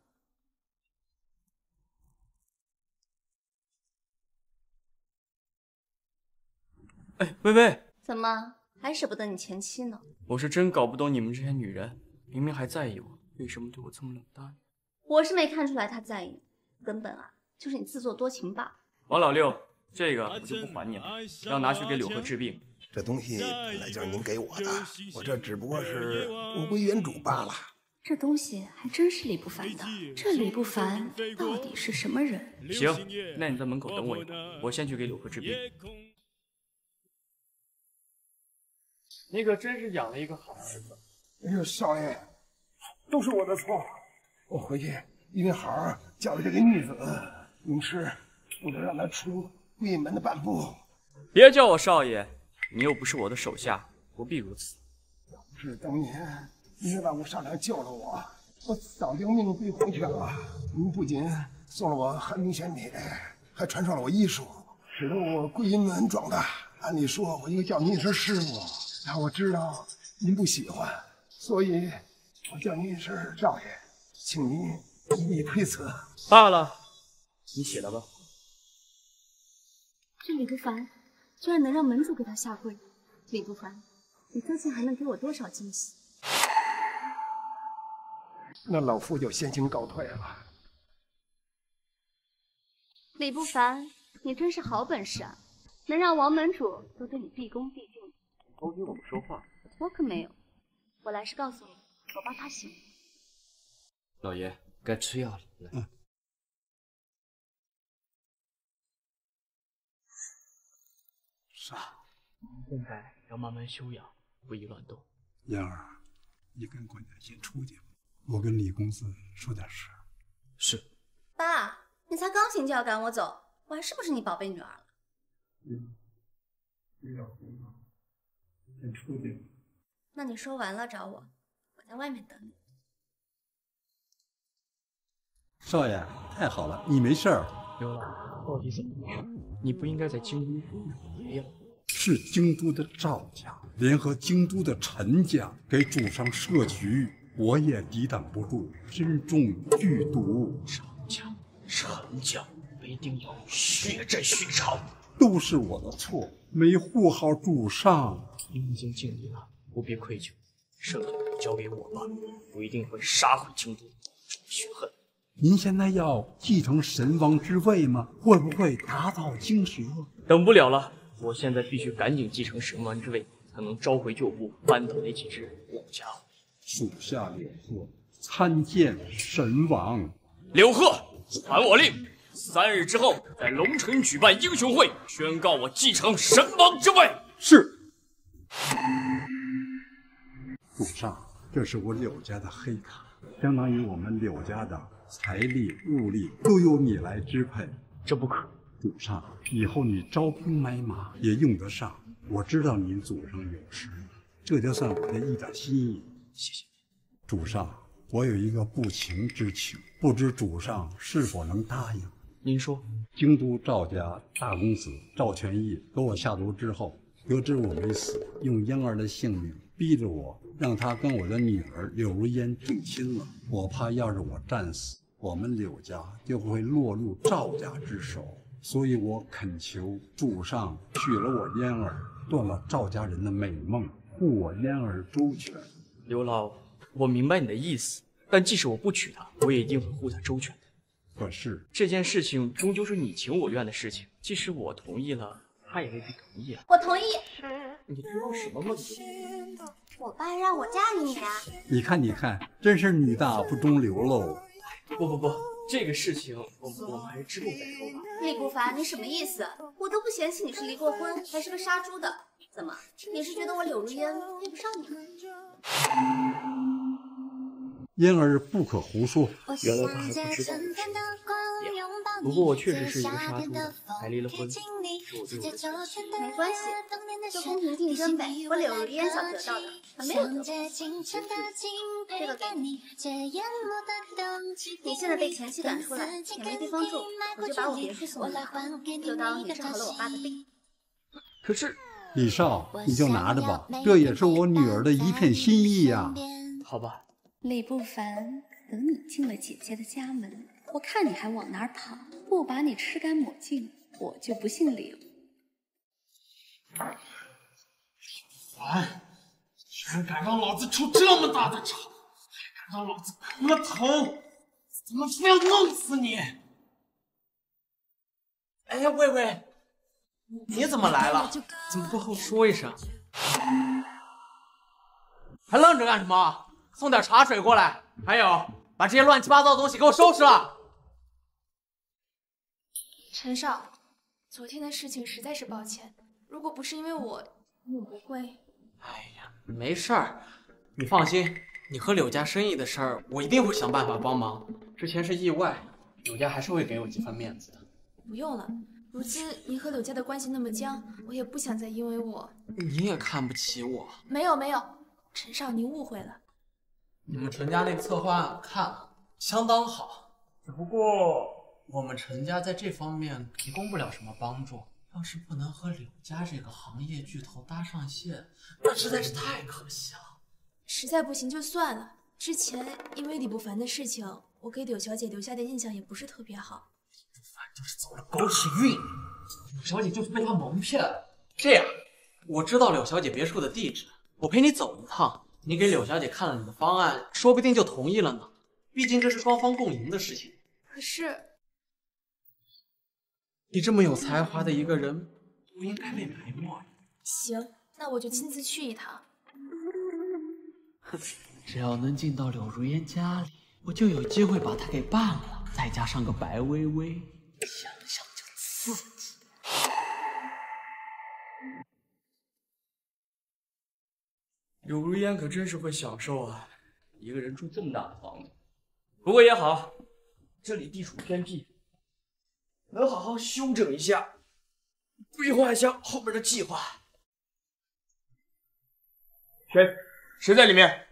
哎，微微，怎么还舍不得你前妻呢？我是真搞不懂你们这些女人，明明还在意我，为什么对我这么冷淡？我是没看出来他在意你，根本啊就是你自作多情罢了。王老六，这个我就不还你了，要拿去给柳河治病。这东西本来就是您给我的，我这只不过是物归原主罢了。这东西还真是李不凡的，这李不凡到底是什么人？行，那你在门口等我一会儿，我先去给柳河治病。你可真是养了一个好儿子。哎呦，少爷，都是我的错，我回去一定好好教育这个逆子，永世不能让他出贵门的半步。别叫我少爷，你又不是我的手下，不必如此。要不是当年您万无上梁救了我，我早就命归黄泉了。您不仅送了我寒冰玄铁，还传授了我医术，使得我归隐门壮大。按理说，我应该叫您一声师傅。但我知道您不喜欢，所以我叫您一声少爷，请您一力推辞。罢了，你起来吧。这李不凡居然能让门主给他下跪，李不凡，你究竟还能给我多少惊喜？那老夫就先行告退了。李不凡，你真是好本事啊，能让王门主都对你毕恭毕敬。偷听我们说话？我可没有，我来是告诉你，我帮他醒了。老爷，该吃药了。来，嗯。是啊，现在要慢慢休养，不宜乱动。燕儿，你跟管家先出去吧，我跟李公子说点事。是。爸，你才刚醒就要赶我走，我还是不是你宝贝女儿了？嗯。李老公啊。先出去。那你说完了找我，我在外面等你。少爷，太好了，你没事儿。刘老，到底怎么回事？你不应该在京都府爷爷。是京都的赵家联合京都的陈家给主上设局，我也抵挡不住，身中剧毒。赵家、陈家一定要血债血偿。都是我的错，没护好主上。您已经尽力了，不必愧疚。剩下的交给我吧，我一定会杀回京都，报血恨。您现在要继承神王之位吗？会不会打草惊蛇？等不了了，我现在必须赶紧继承神王之位，才能召回旧部，扳倒那几只老家伙。属下柳鹤参见神王。柳鹤，传我令，三日之后在龙城举办英雄会，宣告我继承神王之位。是。主上，这是我柳家的黑卡，相当于我们柳家的财力、物力都由你来支配。这不可。祖上，以后你招兵买马也用得上。我知道您祖上有实力，这就算我的一点心意。谢谢。主上，我有一个不情之请，不知主上是否能答应？您说。京都赵家大公子赵全义给我下毒之后，得知我没死，用嫣儿的性命逼着我，让他跟我的女儿柳如烟定亲了。我怕要是我战死，我们柳家就会落入赵家之手。所以我恳求主上娶了我嫣儿，断了赵家人的美梦，护我嫣儿周全。刘老，我明白你的意思，但即使我不娶她，我也一定会护她周全的。可是这件事情终究是你情我愿的事情，即使我同意了，他也未必同意啊。我同意。你知道什么吗？我爸让我嫁给你啊。你看，你看，真是女大不中留喽。不不不。这个事情，我们我们还是之后再说吧。李不凡，你什么意思？我都不嫌弃你是离过婚，还是个杀猪的，怎么？你是觉得我柳如烟配不上你？嫣儿不可胡说。原来他还不知道。不过我确实是一个杀猪的，还离了婚，是我对我的错。没关系，就公平竞争呗。我柳如烟想得到的，他没有得到。这个给你。你现在被前妻赶出来，也没地方住，我就把我别墅送给你，就当你治好了我爸的病。可是，李少，你就拿着吧，这也是我女儿的一片心意呀。好吧。李不凡，等你进了姐姐的家门，我看你还往哪儿跑！不把你吃干抹净，我就不姓李。李凡，居然敢让老子出这么大的丑，还敢让老子磕头，怎么非要弄死你？哎，喂喂，你怎么来了？怎么不和我说一声？还愣着干什么？送点茶水过来，还有把这些乱七八糟的东西给我收拾了。陈少，昨天的事情实在是抱歉，如果不是因为我，你也不会。哎呀，没事儿，你放心，你和柳家生意的事儿，我一定会想办法帮忙。之前是意外，柳家还是会给我几分面子的。不用了，如今您和柳家的关系那么僵，我也不想再因为我……你也看不起我？没有没有，陈少，您误会了。你们陈家那个策划案看了，相当好，只不过我们陈家在这方面提供不了什么帮助。要是不能和柳家这个行业巨头搭上线，那实在是太可惜了。实在不行就算了。之前因为李不凡的事情，我给柳小姐留下的印象也不是特别好。李不凡就是走了狗屎运，柳小姐就是被他蒙骗了。这样，我知道柳小姐别墅的地址，我陪你走一趟。你给柳小姐看了你的方案，说不定就同意了呢。毕竟这是双方共赢的事情。可是，你这么有才华的一个人，不应该被埋没呀。行，那我就亲自去一趟。哼，只要能进到柳如烟家里，我就有机会把她给办了。再加上个白薇薇，想想就刺激。柳如烟可真是会享受啊，一个人住这么大的房子。不过也好，这里地处偏僻，能好好休整一下，规划一下后面的计划。谁？谁在里面？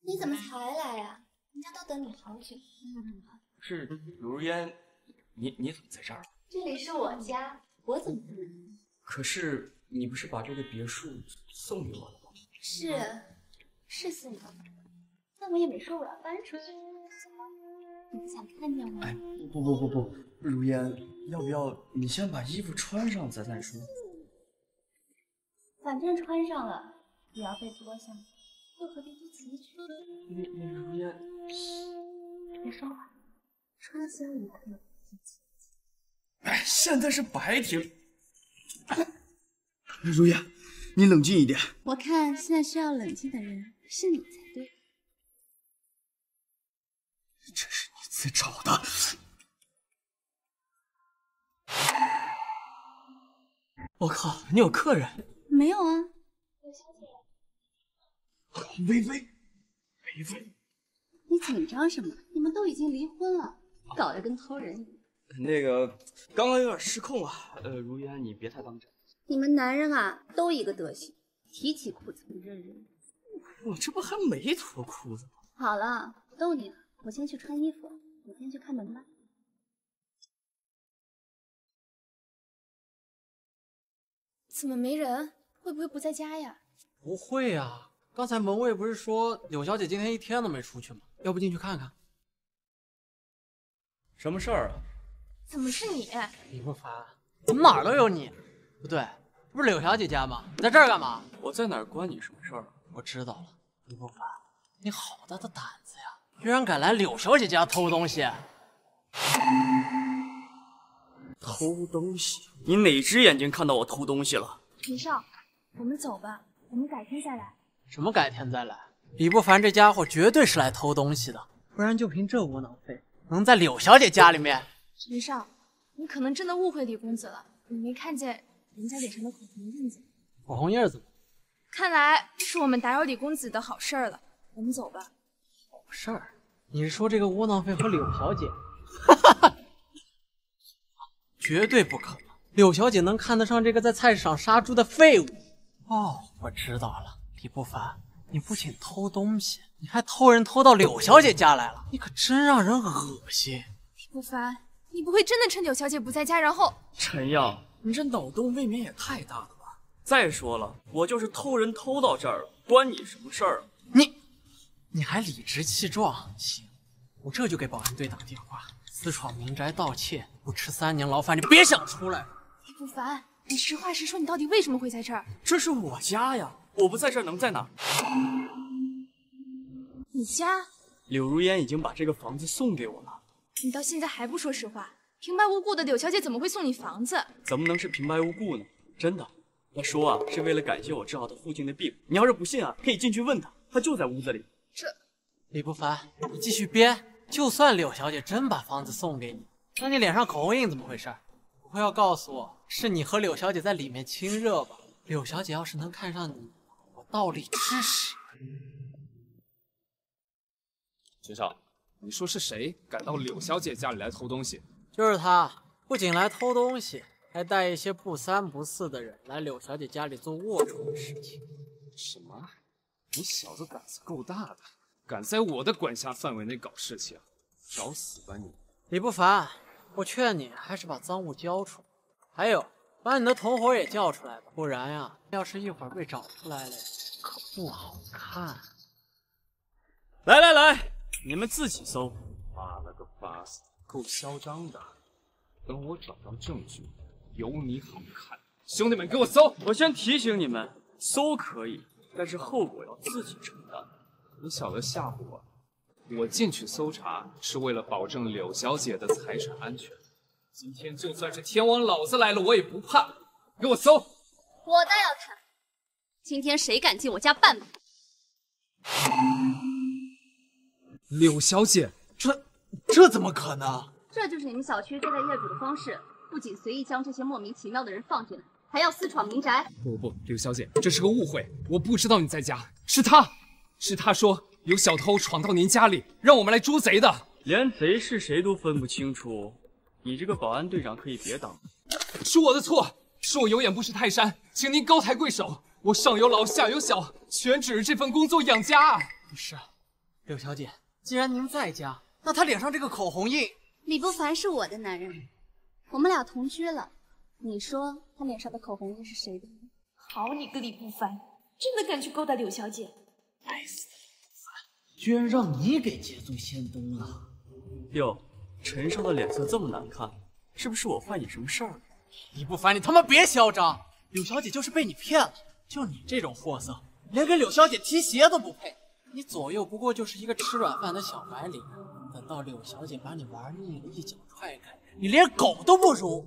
你怎么才来呀？人家都等你好久。是柳如烟，你你怎么在这儿了？这里是我家，我怎么？可是你不是把这个别墅送给我了吗？是，是送的，但我也没说我要搬出去。你不想看见我？哎，不不不不，如烟，要不要你先把衣服穿上咱再说？反正穿上了也要被脱下，又何必不辞去？你你如烟，别说话，穿下一刻。哎，现在是白天。如烟，你冷静一点。我看现在需要冷静的人是你才对。这是你自找的。我靠，你有客人？没有啊。微微，微微，你紧张什么？你们都已经离婚了，搞得跟偷人一样。那个刚刚有点失控啊，呃，如烟你别太当真。你们男人啊，都一个德行，提起裤子不认人。我这不还没脱裤子吗？好了，不逗你了，我先去穿衣服，你先去开门吧。怎么没人？会不会不在家呀？不会呀，刚才门卫不是说柳小姐今天一天都没出去吗？要不进去看看？什么事儿啊？怎么是你？李不凡，怎么哪儿都有你？不对，这不是柳小姐家吗？你在这儿干嘛？我在哪儿关你什么事儿？我知道了，李不凡，你好大的胆子呀，居然敢来柳小姐家偷东西！偷东西？你哪只眼睛看到我偷东西了？李少，我们走吧，我们改天再来。什么改天再来？李不凡这家伙绝对是来偷东西的，不然就凭这窝囊废，能在柳小姐家里面？李少，你可能真的误会李公子了，你没看见人家脸上的口红印子？口红印子？看来是我们打扰李公子的好事儿了，我们走吧。好事儿？你是说这个窝囊废和柳小姐？哈 哈绝对不可能！柳小姐能看得上这个在菜市场杀猪的废物？哦，我知道了，李不凡，你不仅偷东西，你还偷人偷到柳小姐家来了，你可真让人恶心！李不凡，你不会真的趁柳小姐不在家，然后……陈阳，你这脑洞未免也太大了吧？再说了，我就是偷人偷到这儿了，关你什么事儿啊？你，你还理直气壮？行，我这就给保安队打电话。私闯民宅盗窃，不吃三年牢饭，你别想出来！李不凡，你实话实说，你到底为什么会在这儿？这是我家呀，我不在这儿能在哪？你家？柳如烟已经把这个房子送给我了。你到现在还不说实话？平白无故的柳小姐怎么会送你房子？怎么能是平白无故呢？真的，她说啊，是为了感谢我治好她父亲的病。你要是不信啊，可以进去问她，她就在屋子里。这，李不凡，你继续编。就算柳小姐真把房子送给你，那你脸上口红印怎么回事？不会要告诉我是你和柳小姐在里面亲热吧？柳小姐要是能看上你，我倒立吃屎！陈少，你说是谁敢到柳小姐家里来偷东西？就是他，不仅来偷东西，还带一些不三不四的人来柳小姐家里做龌龊的事情。什么？你小子胆子够大的！敢在我的管辖范围内搞事情，找死吧你！李不凡，我劝你还是把赃物交出来。还有，把你的同伙也叫出来吧，不然呀，要是一会儿被找出来了，可不好看。来来来，你们自己搜。妈了个巴死，够嚣张的！等我找到证据，有你好看！兄弟们，给我搜！我先提醒你们，搜可以，但是后果要自己承担。你小子吓唬我！我进去搜查是为了保证柳小姐的财产安全。今天就算是天王老子来了，我也不怕。给我搜！我倒要看，今天谁敢进我家半步！柳小姐，这这怎么可能？这就是你们小区对待业主的方式，不仅随意将这些莫名其妙的人放进来，还要私闯民宅。不不不，柳小姐，这是个误会，我不知道你在家，是他。是他说有小偷闯到您家里，让我们来捉贼的。连贼是谁都分不清楚，你这个保安队长可以别当。是我的错，是我有眼不识泰山，请您高抬贵手。我上有老下有小，全指着这份工作养家。不是，柳小姐，既然您在家，那他脸上这个口红印……李不凡是我的男人，我们俩同居了。你说他脸上的口红印是谁的？好你个李不凡，真的敢去勾搭柳小姐？该死的李不凡居然让你给捷足先登了！哟，陈少的脸色这么难看，是不是我坏你什么事儿了？李不凡，你他妈别嚣张！柳小姐就是被你骗了，就你这种货色，连给柳小姐提鞋都不配。你左右不过就是一个吃软饭的小白领，等到柳小姐把你玩腻了，一脚踹开，你连狗都不如。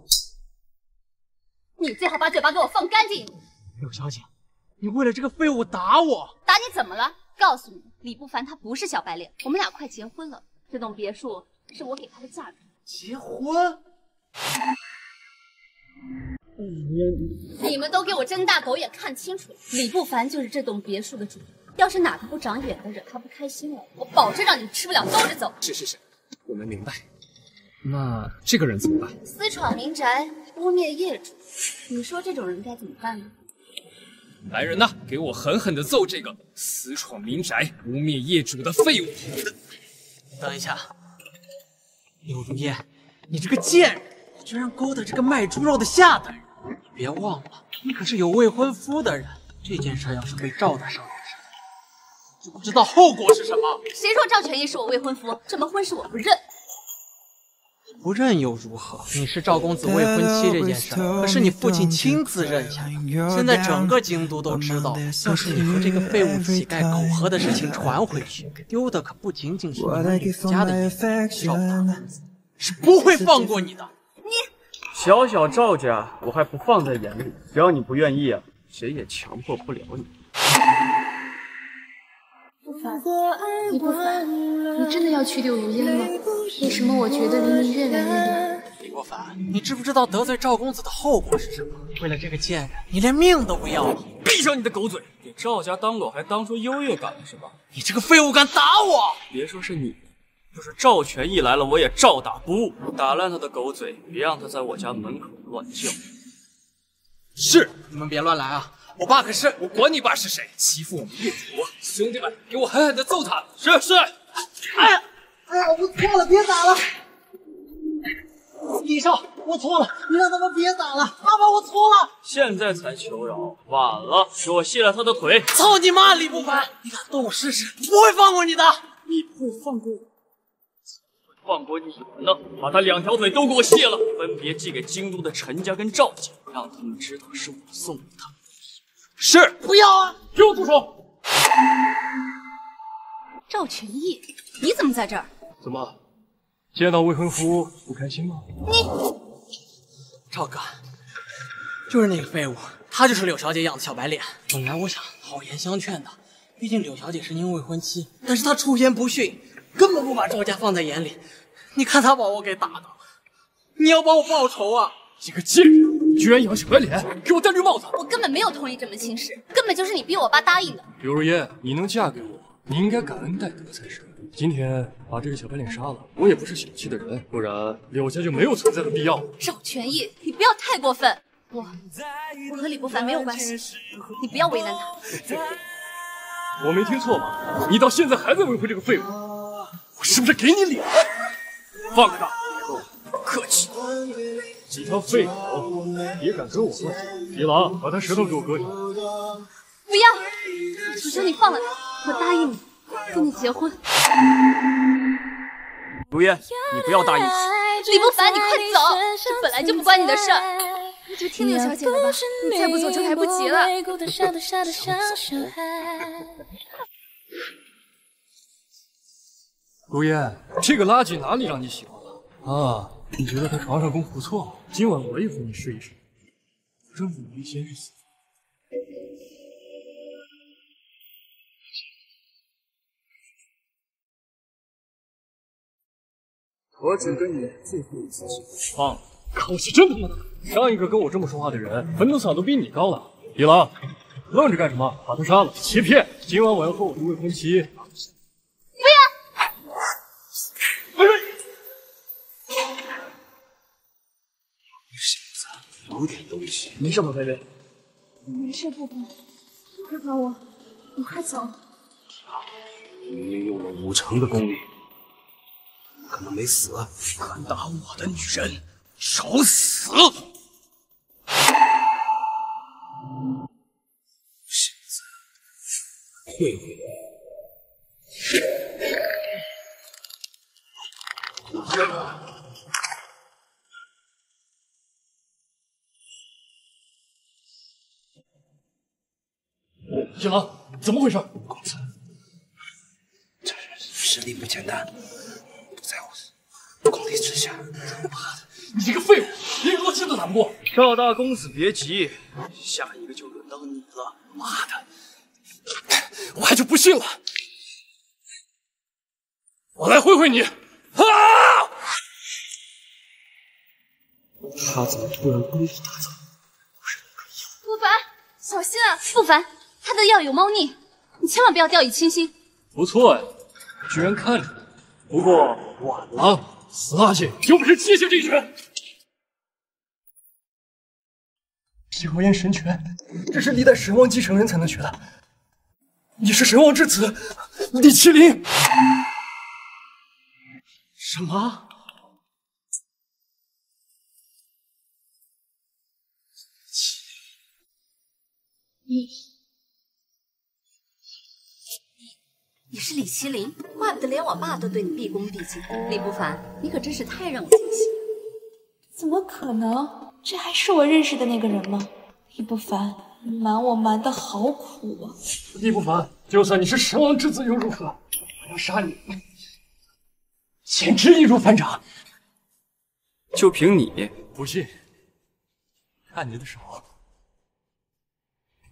你最好把嘴巴给我放干净！柳小姐。你为了这个废物打我？打你怎么了？告诉你，李不凡他不是小白脸，我们俩快结婚了。这栋别墅是我给他的嫁妆。结婚？你们都给我睁大狗眼看清楚，李不凡就是这栋别墅的主人。要是哪个不长眼的惹他不开心了，我保证让你吃不了兜着走。是是是，我们明白。那这个人怎么办？私闯民宅，污蔑业主，你说这种人该怎么办呢？来人呐，给我狠狠的揍这个私闯民宅、污蔑业主的废物！等一下，柳如烟，你这个贱人，居然勾搭这个卖猪肉的下等人！你别忘了，你可是有未婚夫的人。这件事要是被赵大少爷不知道后果是什么。谁说赵全义是我未婚夫？这门婚事我不认。不认又如何？你是赵公子未婚妻这件事，可是你父亲亲自认下的。现在整个京都都知道，要是你和这个废物乞丐苟合的事情传回去，丢的可不仅仅是你们李家的颜赵大公子是不会放过你的。你小小赵家，我还不放在眼里。只要你不愿意啊，谁也强迫不了你。不凡，你不凡，你真的要去柳如烟吗？为什么我觉得离你越来越远？李不凡，你知不知道得罪赵公子的后果是什么？为了这个贱人，你连命都不要了！闭上你的狗嘴！给赵家当狗还当出优越感了是吧？你这个废物敢打我！别说是你，就是赵全义来了，我也照打不误。打烂他的狗嘴，别让他在我家门口乱叫。是，你们别乱来啊！我爸可是……我管你爸是谁，欺负我们业主，兄弟们，给我狠狠的揍他！是是。哎呀，哎呀，我错了，别打了！李少，我错了，你让他们别打了。爸爸，我错了。现在才求饶，晚了。给我卸了他的腿！操你妈，李不凡！你敢动我试试？不会放过你的！你不会放过我，怎么会放过你们呢？把他两条腿都给我卸了，分别寄给京都的陈家跟赵家，让他们知道是我送的他们。是，不要啊！给我住手！赵群义，你怎么在这儿？怎么，见到未婚夫不开心吗？你，赵哥，就是那个废物，他就是柳小姐养的小白脸。本来我想好言相劝的，毕竟柳小姐是您未婚妻，但是他出言不逊，根本不把赵家放在眼里。你看他把我给打的，你要帮我报仇啊！你个贱人，居然养小白脸，给我戴绿帽子！我根本没有同意这门亲事，根本就是你逼我爸答应的。刘如烟，你能嫁给我，你应该感恩戴德才是。今天把这个小白脸杀了，我也不是小气的人，不然柳家就没有存在的必要了。赵全义，你不要太过分。我，我和李不凡没有关系，你不要为难他。我没听错吧？你到现在还在维护这个废物，我是不是给你脸？放开他，别跟我客气。几条废狗也敢跟我乱一郎，把他舌头给我割下来。不要！我求求你放了他，我答应你，跟你结婚。如烟，你不要答应。李不凡，你快走，这本来就不关你的事儿，你就听柳小姐的吧，你再不走就来不及了。如烟，这个垃圾哪里让你喜欢了啊？你觉得他床上功夫不错，今晚我也和你试一试。让你们先是死。我只跟你最后一次机会。放了，口气真他妈大！上一个跟我这么说话的人，坟头草都比你高了。一郎，愣着干什么？把他杀了，切片！今晚我要和我的未婚妻。不要！微微，小子，有点东西。没事吧，菲菲？没事，不凡，快帮我，你快走。明明用了五成的功力，可能没死。敢打我的女人，找死！现在退回来。一郎，怎么回事？公子，这人实力不简单，不在我功力之下。妈的，你这个废物，连罗七都打不过。赵大公子别急，下一个就轮到你了。妈的，我还就不信了。我来会会你。啊！他怎么突然功力大增？不凡，小心啊！不凡，他的药有猫腻，你千万不要掉以轻心。不错呀，居然看出来。不过晚了，死垃圾，有本事接下这一拳。九焰神拳，这是历代神王继承人才能学的。你是神王之子，李麒麟。什么？你，你是李麒麟，怪不得连我爸都对你毕恭毕敬。李不凡，你可真是太让我惊喜了。怎么可能？这还是我认识的那个人吗？李不凡，你瞒我瞒的好苦啊！李不凡，就算你是神王之子又如何？我要杀你，简直易如反掌。就凭你，不信，看你的手。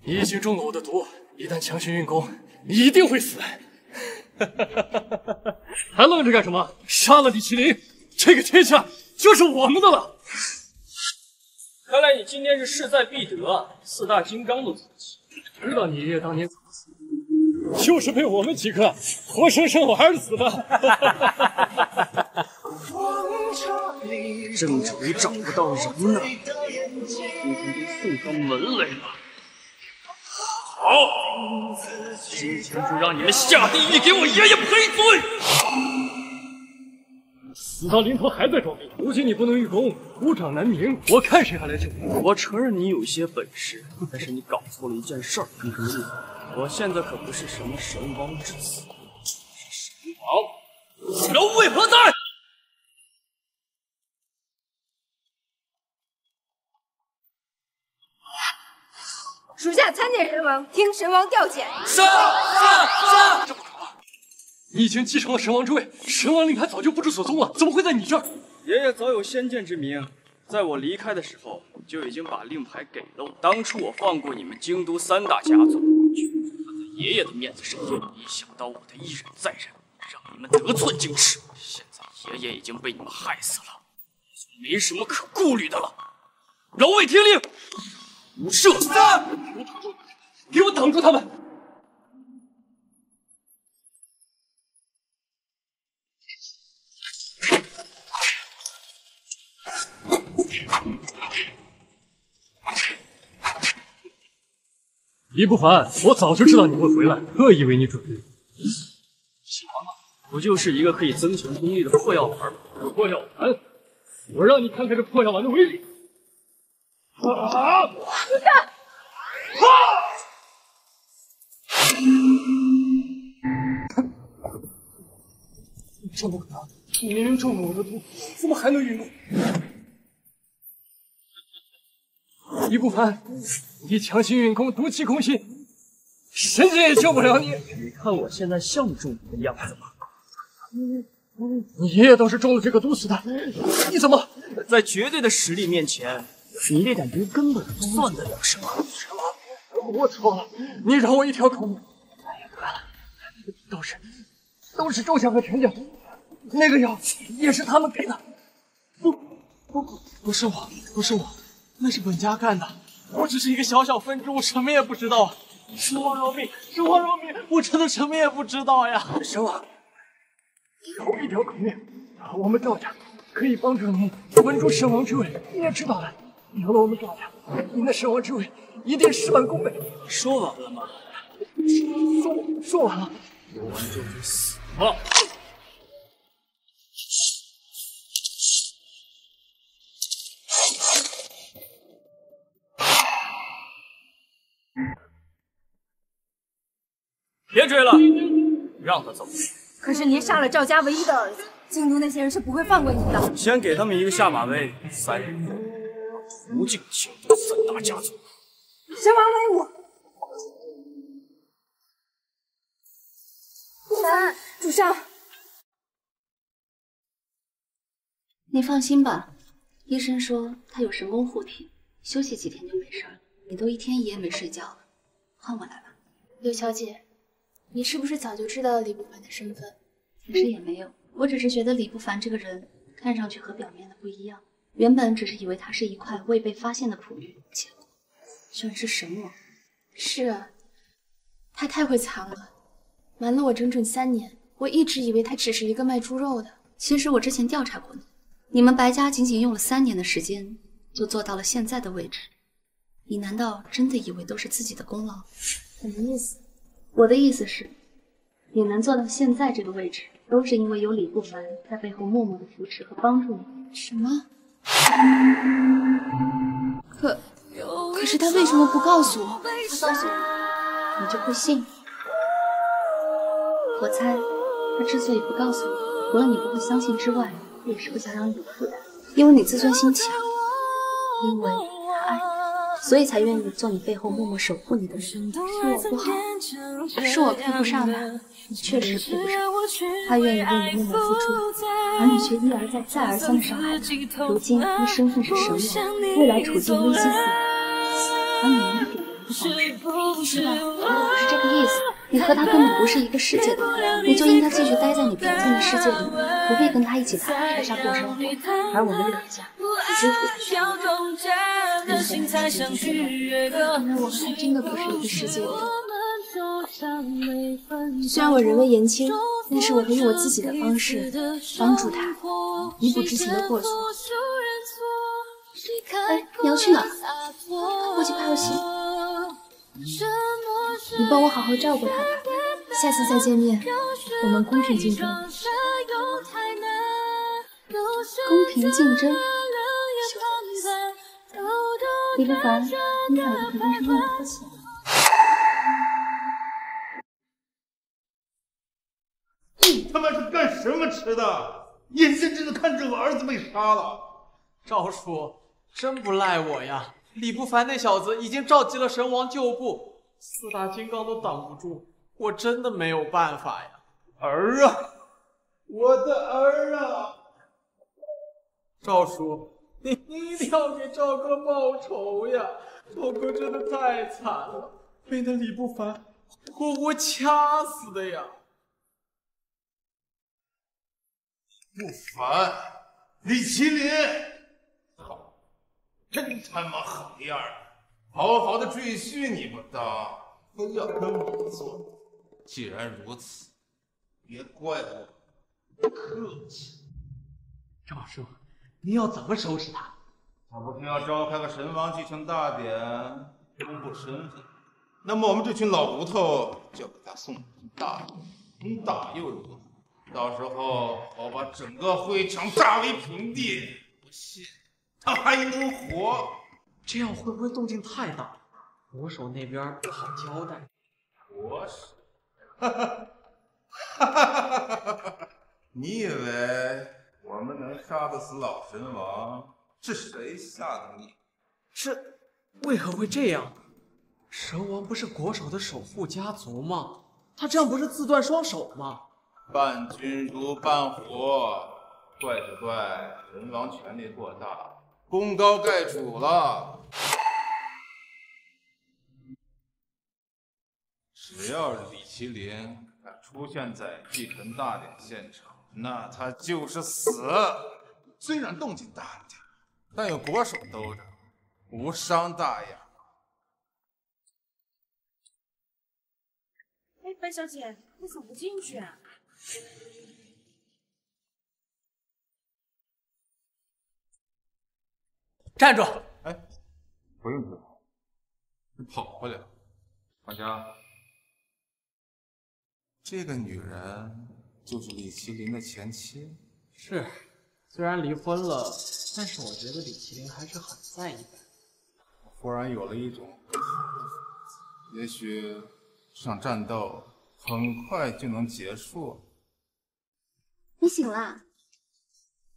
你已经中了我的毒，一旦强行运功，你一定会死。哈 还愣着干什么？杀了李麒麟，这个天下就是我们的了。看来你今天是势在必得，四大金刚都凑齐。知道你爷爷当年怎么死的，就是被我们几个活生生玩死的。正愁找不到人呢，今天送上门来了。好，今天就让你们下地狱给我爷爷赔罪！死到临头还在装逼，如今你不能御功，孤掌难鸣，我看谁还来救你！我承认你有些本事，但是你搞错了一件事儿。你什么意思？我现在可不是什么神王之子，是神王。人为何在？属下参见神王，听神王调遣。杀杀杀！这不可能！你已经继承了神王之位，神王令牌早就不知所踪了，怎么会在你这儿？爷爷早有先见之明，在我离开的时候就已经把令牌给了我。当初我放过你们京都三大家族，就是看在爷爷的面子上。没想到我的一忍再忍，让你们得寸进尺。现在爷爷已经被你们害死了，也就没什么可顾虑的了。饶卫听令，无赦！给我挡住他们！李不凡，我早就知道你会回来，特意为你准备。喜欢吗？不就是一个可以增强功力的破药丸吗？破药丸，我让你看看这破药丸的威力！啊！这不可能！你明明中了我的毒，怎么还能运功？李不凡，你强行运功，毒气攻心，神仙也救不了你。你看我现在像中毒的样子吗？你爷爷都是中了这个毒死的，你怎么在绝对的实力面前，你那点毒根本不算得了什么？什么？我错了，你饶我一条狗命。哎呀，得了，都是都是周想和陈家，那个药也是他们给的。不不不不是我，不是我。那是本家干的，我只是一个小小分支，我什么也不知道啊。神王饶命，神王饶命，我真的什么也不知道呀！神王，饶一条狗命，我们赵家可以帮助您稳住神王之位。你也知道的，有了我们赵家，您的神王之位一定事半功倍。说完了吗？说说完了，说完就去死吧。别追了，让他走。可是您杀了赵家唯一的儿子，京都那些人是不会放过您的。先给他们一个下马威，三人除尽京都三大家族。神王威武！不凡，主上，你放心吧，医生说他有神功护体，休息几天就没事了。你都一天一夜没睡觉了，换我来吧。刘小姐。你是不是早就知道李不凡的身份？其实也没有，我只是觉得李不凡这个人看上去和表面的不一样。原本只是以为他是一块未被发现的璞玉，结果居然是神王。是啊，他太会藏了，瞒了我整整三年。我一直以为他只是一个卖猪肉的。其实我之前调查过你，你们白家仅仅用了三年的时间，就做到了现在的位置。你难道真的以为都是自己的功劳？什么意思？我的意思是，你能做到现在这个位置，都是因为有李不凡在背后默默的扶持和帮助你。什么？可可是他为什么不告诉我？他告诉你，你就会信。我猜，他之所以不告诉你，除了你不会相信之外，也是不想让你有负担。因为你自尊心强，因为所以才愿意做你背后默默守护你的人。是我不好，是我配不上他。你确实配不上，他愿意为你默默付出，而你却一而再、再而三的伤害他。如今他身份是神王，未来处境危机四伏，而你一点都不放手。知道，我不是这个意思。你和他根本不是一个世界的人，你就应该继续待在你平静的世界里，不必跟他一起打打杀杀过生活。而我们两家一直处在漩涡，你跟他渐渐觉得，原来我们还真的不是一个世界的人。虽然我人微言轻，但是我会用我自己的方式帮助他，弥补之前的过错。哎，你要去哪儿？过去拍个戏。你帮我好好照顾他吧，下次再见面，我们公平竞争。公平竞争？李不凡，你在我的皮上面偷情？你他妈是干什么吃的？眼睁睁的看着我儿子被杀了。赵叔，真不赖我呀！李不凡那小子已经召集了神王旧部，四大金刚都挡不住，我真的没有办法呀！儿啊，我的儿啊！赵叔，你你一定要给赵哥报仇呀！赵哥真的太惨了，被那李不凡活活掐死的呀！不凡，李麒麟，好，真他妈狠样儿！好好的赘婿你不当，非要跟我做。既然如此，别怪我不客气。赵叔，您要怎么收拾他？他不是要召开个神王继承大典，公布身份？那么我们这群老骨头就给他送大礼，能打又如何？到时候我把整个会场炸为平地，不信他还能活？这样会不会动静太大？国手那边不好交代。国手，哈哈哈哈哈哈！你以为我们能杀得死老神王？是谁吓的你？这为何会这样？神王不是国手的守护家族吗？他这样不是自断双手吗？伴君如伴虎，怪就怪神王权力过大，功高盖主了。只要李麒麟敢出现在继承大典现场，那他就是死。虽然动静大了点，但有国手兜着，无伤大雅。哎，白小姐，你怎么不进去啊？站住！哎，不用走，你跑回来了。管家，这个女人就是李麒麟的前妻。是，虽然离婚了，但是我觉得李麒麟还是很在意的。我忽然有了一种，也许这场战斗很快就能结束。你醒啦？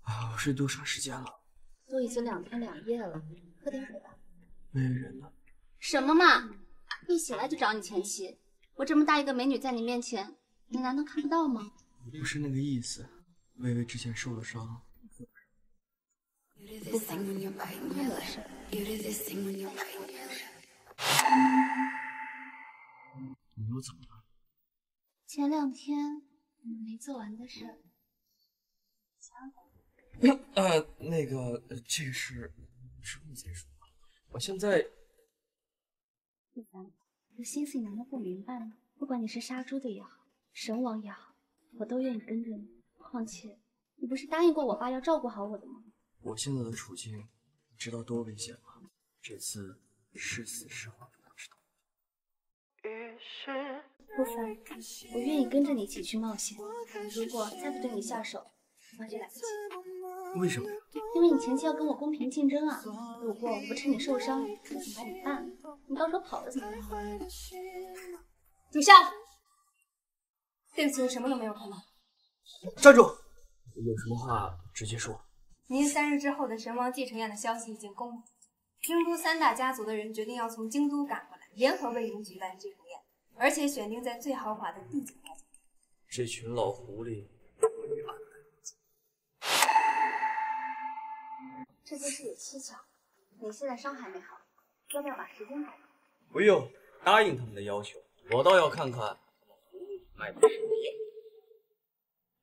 啊，我睡多长时间了？都已经两天两夜了，喝点水吧。没人呢。什么嘛！一醒来就找你前妻，我这么大一个美女在你面前，你难道看不到吗？不是那个意思，微微之前受了伤。不烦，关我事。你又怎么了？前两天没做完的事。呃，那个，这个事之后再说吧。我现在，不凡，有心思你难道不明白吗？不管你是杀猪的也好，神王也好，我都愿意跟着你。况且，你不是答应过我爸要照顾好我的吗？我现在的处境，你知道多危险吗？这次是死是活都不知道。不凡，我愿意跟着你一起去冒险。如果再不对你下手，那就来不及。为什么？因为你前期要跟我公平竞争啊！如果我不趁你受伤，我就把你办了，你到时候跑了怎么办？主校，对不起，我什么都没有看到。站住！有什么话直接说。您三日之后的神王继承宴的消息已经公布，京都三大家族的人决定要从京都赶过来，联合为您举办继承宴，而且选定在最豪华的第九家。这群老狐狸。这件事有蹊跷，你现在伤还没好，要不要把时间改？不用，答应他们的要求，我倒要看看卖的什么药。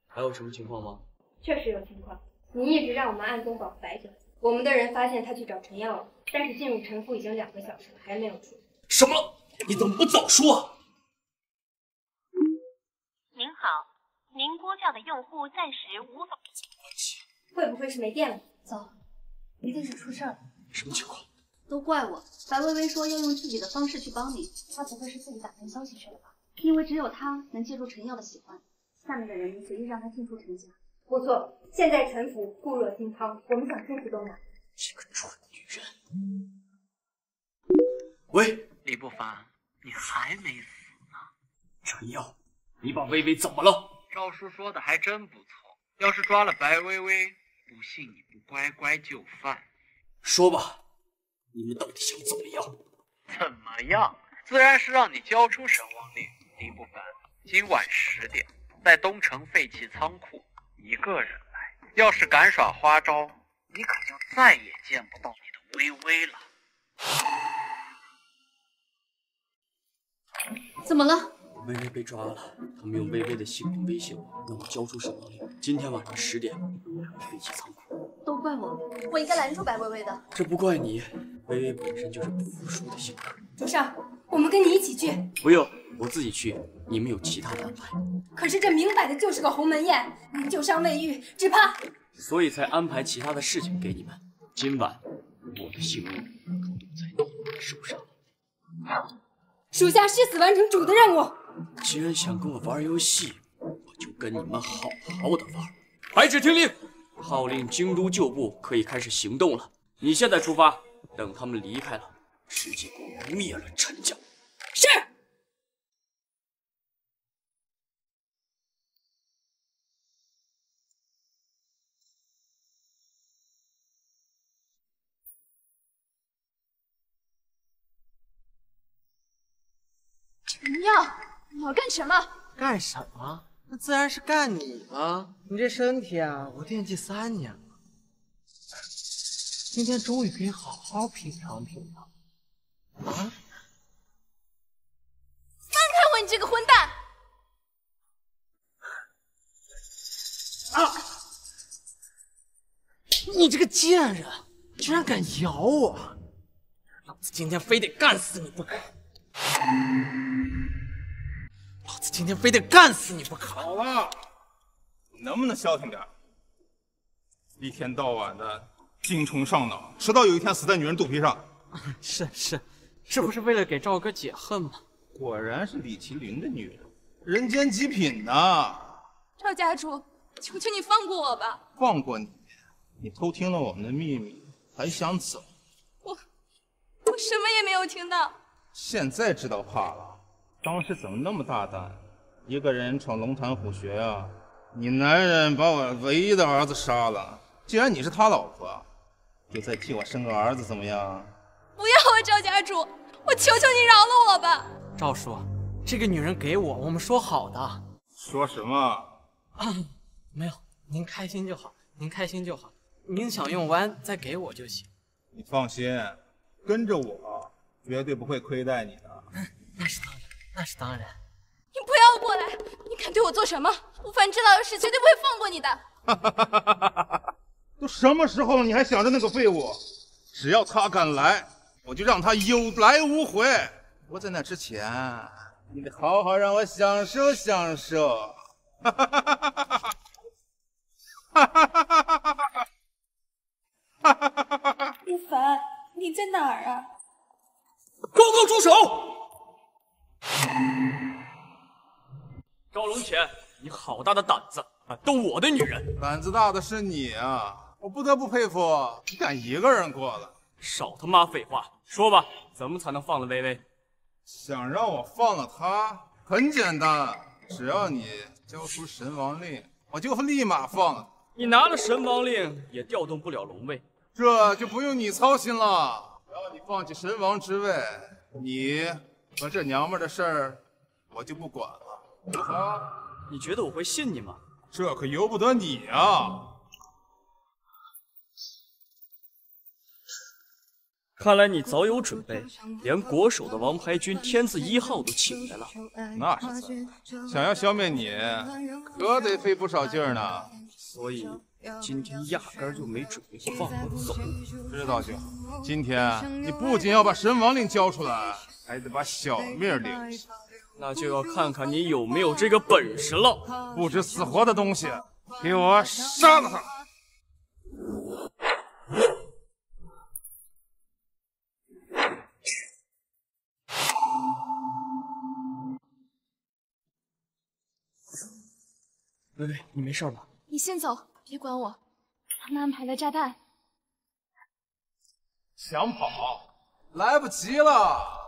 还有什么情况吗？确实有情况，你一直让我们暗中保护白小姐，我们的人发现她去找陈耀了，但是进入陈府已经两个小时了，还没有出。什么？你怎么不早说？您好，您拨叫的用户暂时无法。会不会是没电了？走。一定是出事了，什么情况？都怪我。白薇薇说要用自己的方式去帮你，她不会是自己打探消息去了吧？因为只有她能借助陈耀的喜欢，下面的人随意让她进出陈家。不错，现在陈府固若金汤，我们想进去都难。这个蠢女人！喂，李不凡，你还没死呢。陈耀，你把薇薇怎么了？赵叔说的还真不错，要是抓了白薇薇。不信你不乖乖就范，说吧，你们到底想怎么样？怎么样？自然是让你交出神王令。林不凡，今晚十点在东城废弃仓库，一个人来。要是敢耍花招，你可就再也见不到你的微微了。怎么了？微微被抓了，他们用微微的性命威胁我，让我交出神王令。今天晚上十点，废弃仓库。都怪我，我应该拦住白薇薇的。这不怪你，薇薇本身就是不服输的性格。主上，我们跟你一起去。不用，我自己去。你们有其他的安排？可是这明摆的就是个鸿门宴，您旧伤未愈，只怕……所以才安排其他的事情给你们。今晚，我的性命都在你们手上。属下誓死完成主的任务。既然想跟我玩游戏，我就跟你们好好的玩。白纸听令，号令京都旧部可以开始行动了。你现在出发，等他们离开了，直接灭了陈家。是。陈耀，你要干什么？干什么？那自然是干你了。你这身体啊，我惦记三年了。今天终于可以好好品尝品尝。啊！放开我，你这个混蛋！啊！你这个贱人，居然敢咬我！老子今天非得干死你不可！今天非得干死你不可！好了，能不能消停点？一天到晚的精虫上脑，迟早有一天死在女人肚皮上。是 是，这不是为了给赵哥解恨吗？果然是李麒麟的女人，人间极品呐！赵家主，求求你放过我吧！放过你？你偷听了我们的秘密，还想走？我我什么也没有听到。现在知道怕了。当时怎么那么大胆，一个人闯龙潭虎穴啊？你男人把我唯一的儿子杀了，既然你是他老婆，就再替我生个儿子怎么样？不要啊，赵家主，我求求你饶了我吧！赵叔，这个女人给我，我们说好的。说什么？啊，没有，您开心就好，您开心就好。您想用完再给我就行。你放心，跟着我绝对不会亏待你的。那是当然，那是当然。对我做什么？吴凡知道的事，绝对不会放过你的。都什么时候了，你还想着那个废物？只要他敢来，我就让他有来无回。不过在那之前，你得好好让我享受享受。哈哈哈哈哈哈！哈哈哈哈哈哈！哈哈哈哈哈！一凡，你在哪儿啊？高高住手！赵龙潜，你好大的胆子，敢动我的女人！胆子大的是你啊！我不得不佩服，你敢一个人过来。少他妈废话，说吧，怎么才能放了微微？想让我放了她，很简单，只要你交出神王令，我就立马放了。你拿了神王令，也调动不了龙位，这就不用你操心了。只要你放弃神王之位，你和这娘们的事儿，我就不管了。啊，你觉得我会信你吗？这可由不得你啊！看来你早有准备，连国手的王牌军天字一号都请来了。那是自想要消灭你，可得费不少劲儿呢。所以今天压根就没准备放我走。知道就好。今天你不仅要把神王令交出来，还得把小命留下。那就要看看你有没有这个本事了。不知死活的东西，给我杀了他！微微，你没事吧？你先走，别管我。他们安排了炸弹。想跑，来不及了。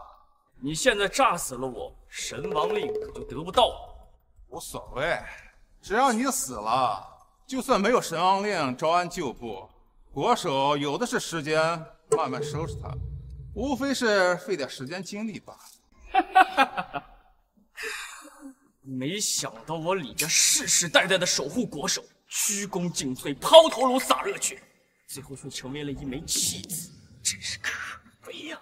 你现在炸死了我，神王令可就得不到了。无所谓，只要你死了，就算没有神王令招安旧部，国手有的是时间慢慢收拾他，无非是费点时间精力罢了。没想到我李家世世代代的守护国手，鞠躬尽瘁，抛头颅洒热血，最后却成为了一枚弃子，真是可悲呀！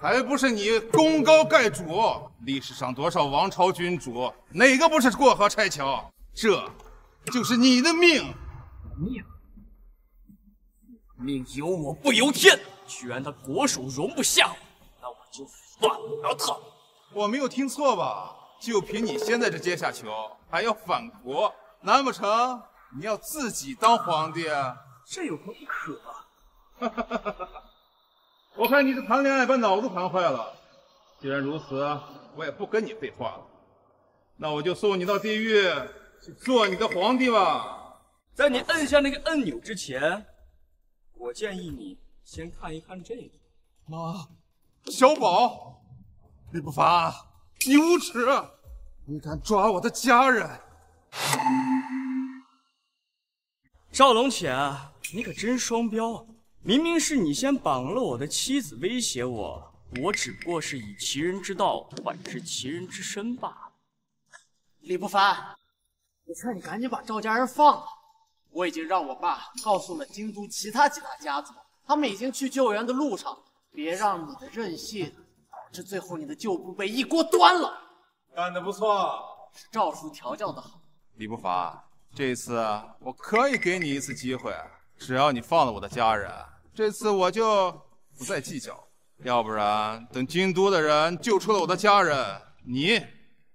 还不是你功高盖主？历史上多少王朝君主，哪个不是过河拆桥？这，就是你的命。命，命由我不由天。居然他国手容不下我，那我就反了他。我没有听错吧？就凭你现在这阶下囚，还要反国？难不成你要自己当皇帝？这有何不可？哈哈哈哈哈！我看你是谈恋爱把脑子谈坏了。既然如此，我也不跟你废话了。那我就送你到地狱去做你的皇帝吧。在你摁下那个按钮之前，我建议你先看一看这个。妈，小宝，李不凡，你无耻！你敢抓我的家人！赵龙潜，你可真双标啊！明明是你先绑了我的妻子，威胁我，我只不过是以其人之道还治其人之身罢了。李不凡，我劝你赶紧把赵家人放了。我已经让我爸告诉了京都其他几大家族，他们已经去救援的路上。别让你的任性导致最后你的旧部被一锅端了。干得不错，是赵叔调教的好。李不凡，这次我可以给你一次机会，只要你放了我的家人，这次我就不再计较。要不然，等京都的人救出了我的家人，你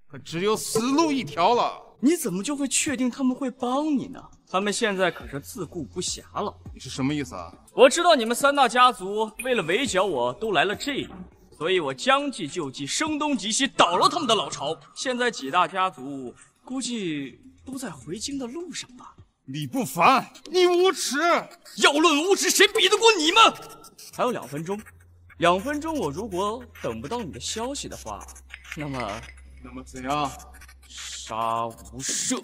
可只有死路一条了。你怎么就会确定他们会帮你呢？他们现在可是自顾不暇了。你是什么意思啊？我知道你们三大家族为了围剿我都来了这里，所以我将计就计，声东击西，倒了他们的老巢。现在几大家族估计都在回京的路上吧。李不凡，你无耻！要论无耻，谁比得过你们？还有两分钟，两分钟，我如果等不到你的消息的话，那么，那么怎样？杀无赦！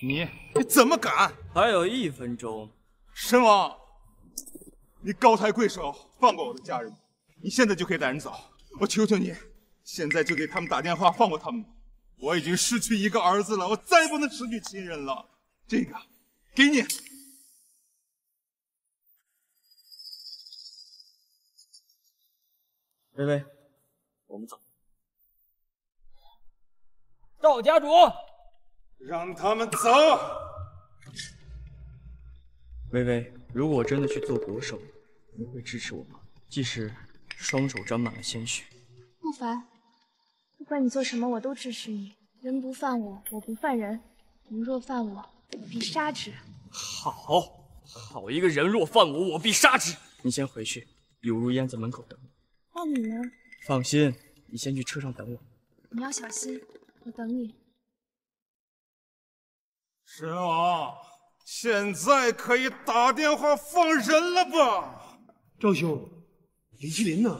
你你怎么敢？还有一分钟，神王，你高抬贵手，放过我的家人，你现在就可以带人走。我求求你，现在就给他们打电话，放过他们。我已经失去一个儿子了，我再也不能失去亲人了。这个，给你。微微，我们走。赵家主，让他们走。微微，如果我真的去做国手，你会支持我吗？即使双手沾满了鲜血。不凡，不管你做什么，我都支持你。人不犯我，我不犯人；人若犯我，我必杀之。好，好一个人若犯我，我必杀之。你先回去，柳如烟在门口等你。那你呢？放心，你先去车上等我。你要小心，我等你。神王，现在可以打电话放人了吧？赵兄，李麒麟呢？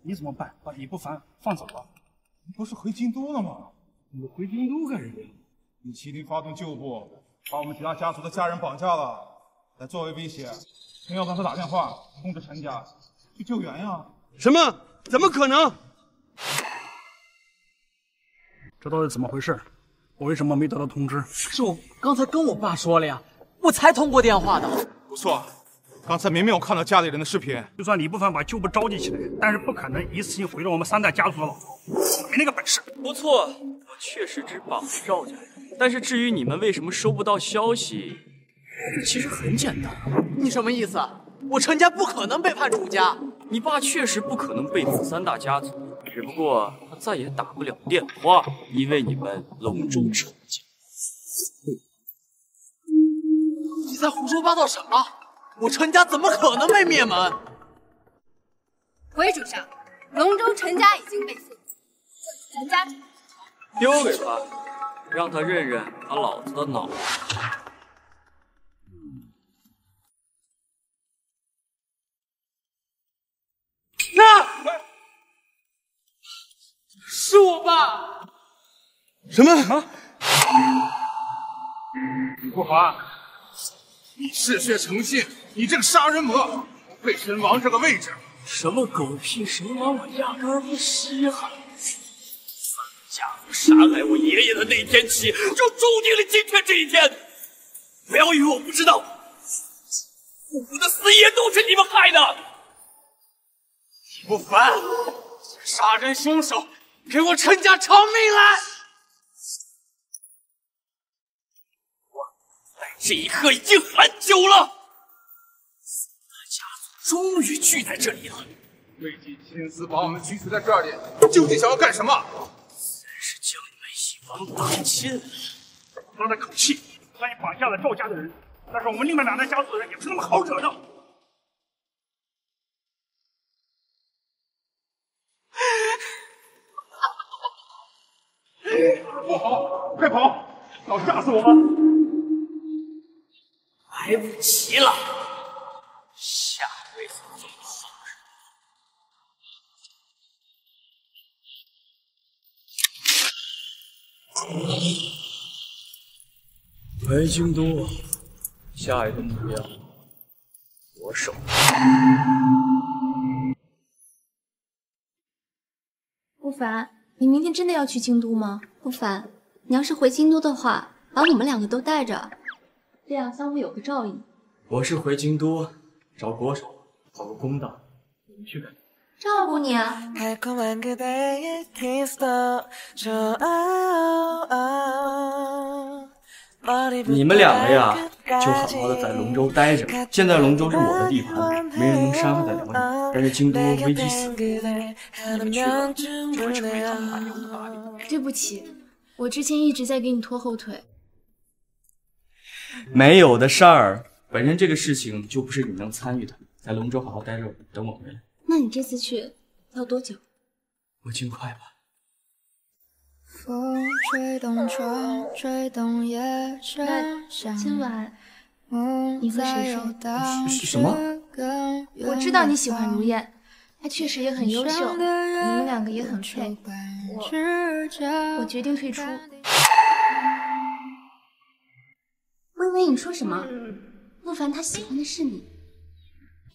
你怎么办？把李不凡放走了？你不是回京都了吗？你回京都干什么？李麒麟发动旧部，把我们其他家族的家人绑架了，来作为威胁。陈要刚他打电话通知陈家去救援呀。什么？怎么可能？这到底怎么回事？我为什么没得到通知？是我刚才跟我爸说了呀，我才通过电话的。不错，刚才明明我看到家里人的视频。就算李不凡把旧部召集起来，但是不可能一次性毁了我们三代家族的老巢，我没那个本事。不错，我确实只绑了赵家人，但是至于你们为什么收不到消息，这其实很简单。你什么意思？我陈家不可能背叛楚家。你爸确实不可能背叛三大家族，只不过他再也打不了电话，因为你们龙中陈家。你在胡说八道什么？我陈家怎么可能被灭门？回主上，龙州陈家已经被废，陈家丢给他，让他认认他老子的脑袋。那是我爸。什么？李不华，你嗜血成性，你这个杀人魔，配神王这个位置。什么狗屁神王，我压根儿不稀罕。家杀害我爷爷的那天起，就注定了今天这一天。不要以为我不知道，父母的死也都是你们害的。李不凡，杀人凶手，给我陈家偿命来！我在这一刻已经很久了，终于聚在这里了。费尽心思把我们拘捕在这里，究竟想要干什么？自然是将你们一网打尽。他的口气，虽然绑架了赵家的人，但是我们另外两大家族的人也不是那么好惹的。不好，快跑！要炸死我们！来不及了，下辈子做好人。回京都，下一个目标，我手。不凡，你明天真的要去京都吗？不凡，你要是回京都的话，把我们两个都带着，这样相互有个照应。我是回京都找国手，讨个公道。你们去吧。照顾你啊。你们两个呀，就好好的在龙州待着。现在龙州是我的地盘，没人能伤害得了你。但是京都危机四伏，你们去了就会成为他们暗中的把柄。对不起，我之前一直在给你拖后腿。没有的事儿，本身这个事情就不是你能参与的。在龙州好好待着，等我回来。那你这次去要多久？我尽快吧。风吹动窗，吹动夜深今晚你和谁睡？什么？我知道你喜欢如燕，她确实也很优秀，你们两个也很配。我我决定退出。微微，你说什么？莫凡他喜欢的是你，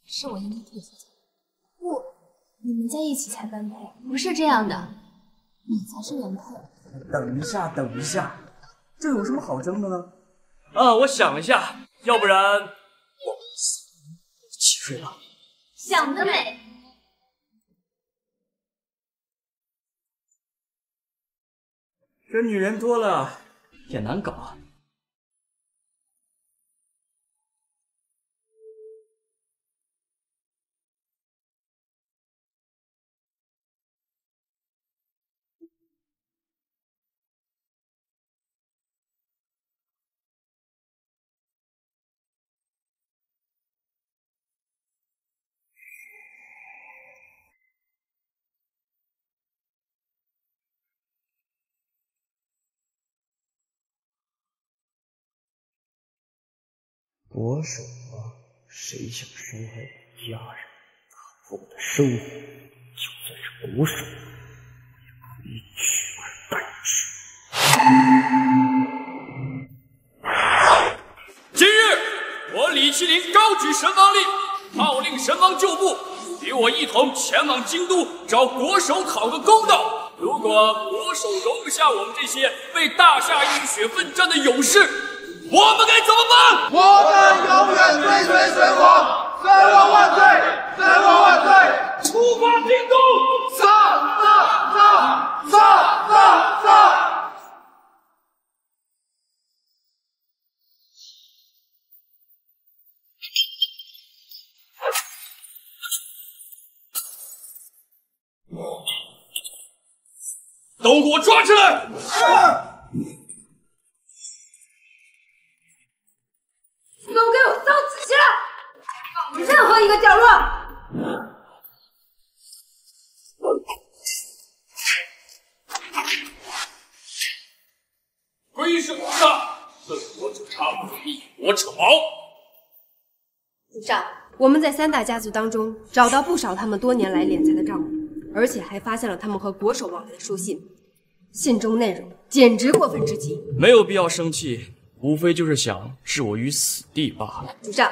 是我应该退下。不，你们在一起才般配，不是这样的，你才是原配。等一下，等一下，这有什么好争的呢？啊，我想了一下，要不然我们一起睡吧。想得美！这女人多了也难搞国手啊，谁想伤害我家人，可我的生活，就算是国手，也可以取而代之。今日我李麒麟高举神王令，号令神王旧部与我一同前往京都找国手讨个公道。如果国手容不下我们这些为大夏浴血奋战的勇士，我们该怎么办？我们永远追随神王，神王万岁！神王万岁！出发进攻！上上上上上上！都给我抓起来！都给我搜仔细了，放任何一个角落。归顺我上，顺我者昌，逆我者毛。主上，我们在三大家族当中找到不少他们多年来敛财的账目，而且还发现了他们和国手往来的书信，信中内容简直过分至极。没有必要生气，无非就是想置我于死地罢了。主上，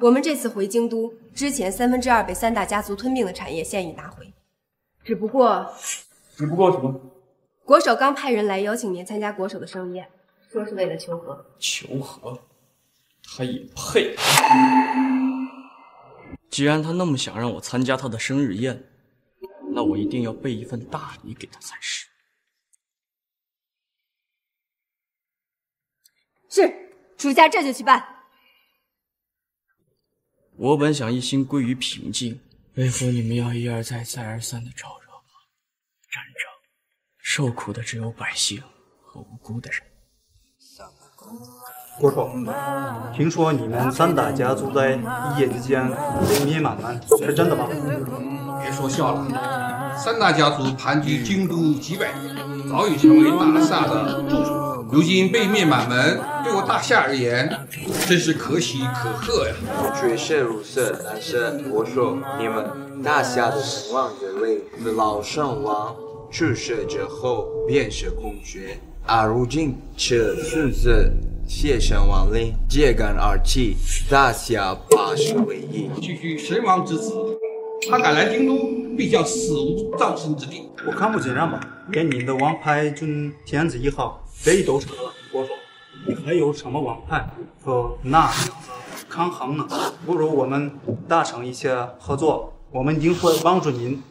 我们这次回京都之前，三分之二被三大家族吞并的产业现已拿回，只不过只不过什么？国手刚派人来邀请您参加国手的盛宴，说是为了求和。求和，他也配？既然他那么想让我参加他的生日宴，那我一定要备一份大礼给他才是。是，属下这就去办。我本想一心归于平静，为何你们要一而再、再而三的招惹我？战争，受苦的只有百姓和无辜的人。国手，听说你们三大家族在一夜之间被灭满门，是真的吗？别说笑了，三大家族盘踞京都几百年，早已成为大夏的助手，如今被灭满门，对我大夏而言，真是可喜可贺呀！确实如此，但是我说你们大夏的神王认为是老圣王去世之后便是空缺，而如今却顺势谢神王令，揭竿而起，大夏八世为一。区区神王之子，他敢来京都，必将死无葬身之地。我看不尽然吧，给你的王牌军天子一号被都成了，国手，你还有什么王牌和那样子抗衡呢？不如我们达成一些合作，我们一定会帮助您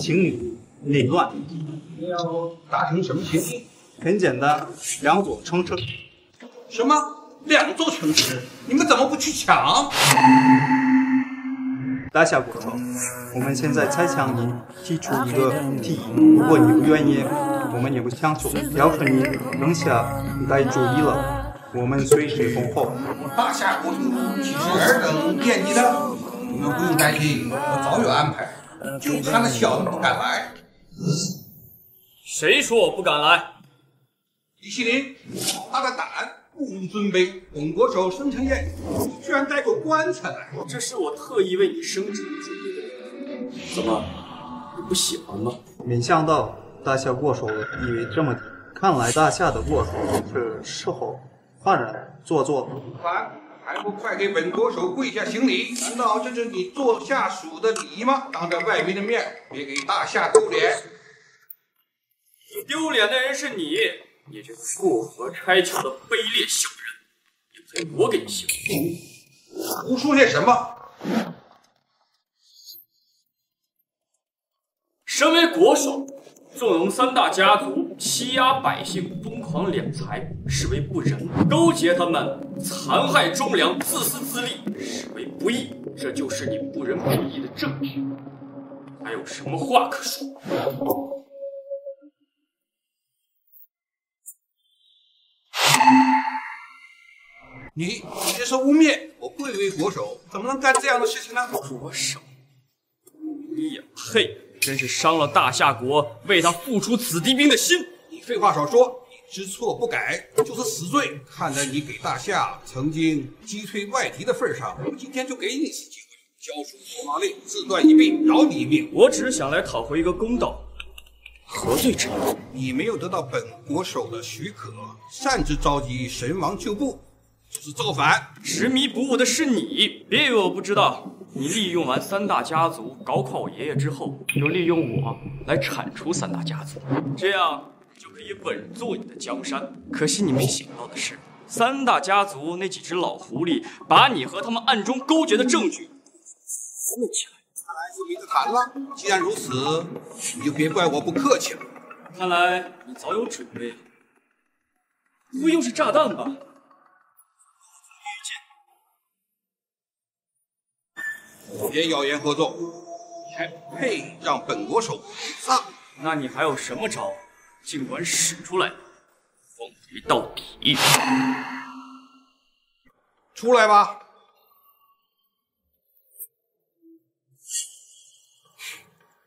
清理内乱。你要达成什么协议？很简单，两座城池。什么？两座城池？你们怎么不去抢？大夏国手，我们现在才向你提出一个提议，如果你不愿意，我们也不强求。要是你扔下该主意了，我们随时恭候。大夏国主岂是尔等惦记的？你们不用担心，我早有安排。就他那小子不敢来。谁说我不敢来？李希林，好大的胆！不无尊卑，本国手生辰宴，居然带个棺材来！这是我特意为你升职准备的。怎么，你不喜欢吗？没想到大夏国手以为这么低，看来大夏的国手是时候换人做做了。烦，还不快给本国手跪下行礼？难道这是你做下属的礼仪吗？当着外宾的面，别给大夏丢脸。丢脸的人是你，你这个过河拆桥的卑劣小人！要我给你行胡说些什么？身为国手，纵容三大家族欺压百姓、疯狂敛财，是为不仁；勾结他们残害忠良、自私自利，是为不义。这就是你不仁不义的证据。还有什么话可说？你，你这是污蔑我贵为国手，怎么能干这样的事情呢？国手，你也配？真是伤了大夏国为他付出子弟兵的心。你废话少说，你知错不改就是死罪。看在你给大夏曾经击退外敌的份上，我今天就给你一次机会，交出驸马令，自断一臂，饶你一命。我只是想来讨回一个公道，何罪之有？你没有得到本国手的许可，擅自召集神王旧部，就是造反。执迷不悟的是你，别以为我不知道。你利用完三大家族搞垮我爷爷之后，又利用我来铲除三大家族，这样就可以稳坐你的江山。可惜你没想到的是，三大家族那几只老狐狸把你和他们暗中勾结的证据藏了起来。看来是没得谈了。既然如此，你就别怪我不客气了。看来你早有准备，不会又是炸弹吧？别妖言惑众，你还配让本国手丧？那你还有什么招？尽管使出来，奉陪到底。出来吧！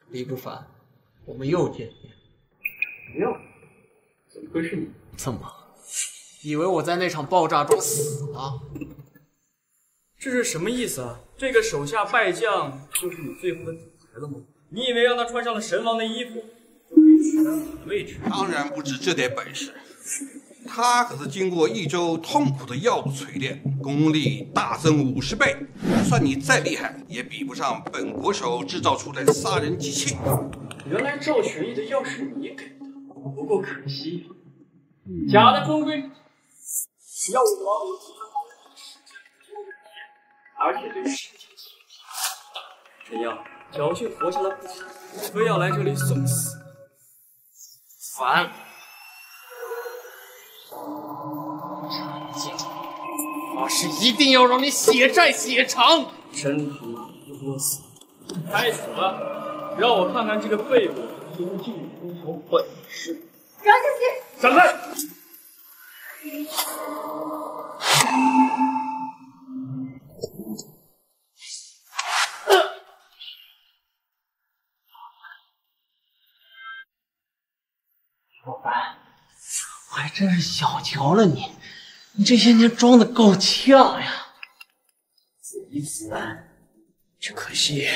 李不凡，我们又见面。哟，怎么会是你？怎么，以为我在那场爆炸中死了？这是什么意思啊？这个手下败将就是你最后的主牌了吗？你以为让他穿上了神王的衣服，就可以取代你的位置？当然不止这点本事，他可是经过一周痛苦的药物锤炼，功力大增五十倍。就算你再厉害，也比不上本国手制造出来的杀人机器。原来赵玄义的药是你给的，不过可惜，假的终归药物王而且对身体极大。怎样，侥幸活下来非要来这里送死？烦！陈静，发誓一定要让你血债血偿！真他妈作死！开始了，让我看看这个废物究竟有什么本事！张小姐，闪开！还真是小瞧了你，你这些年装的够呛呀。死一死，只可惜，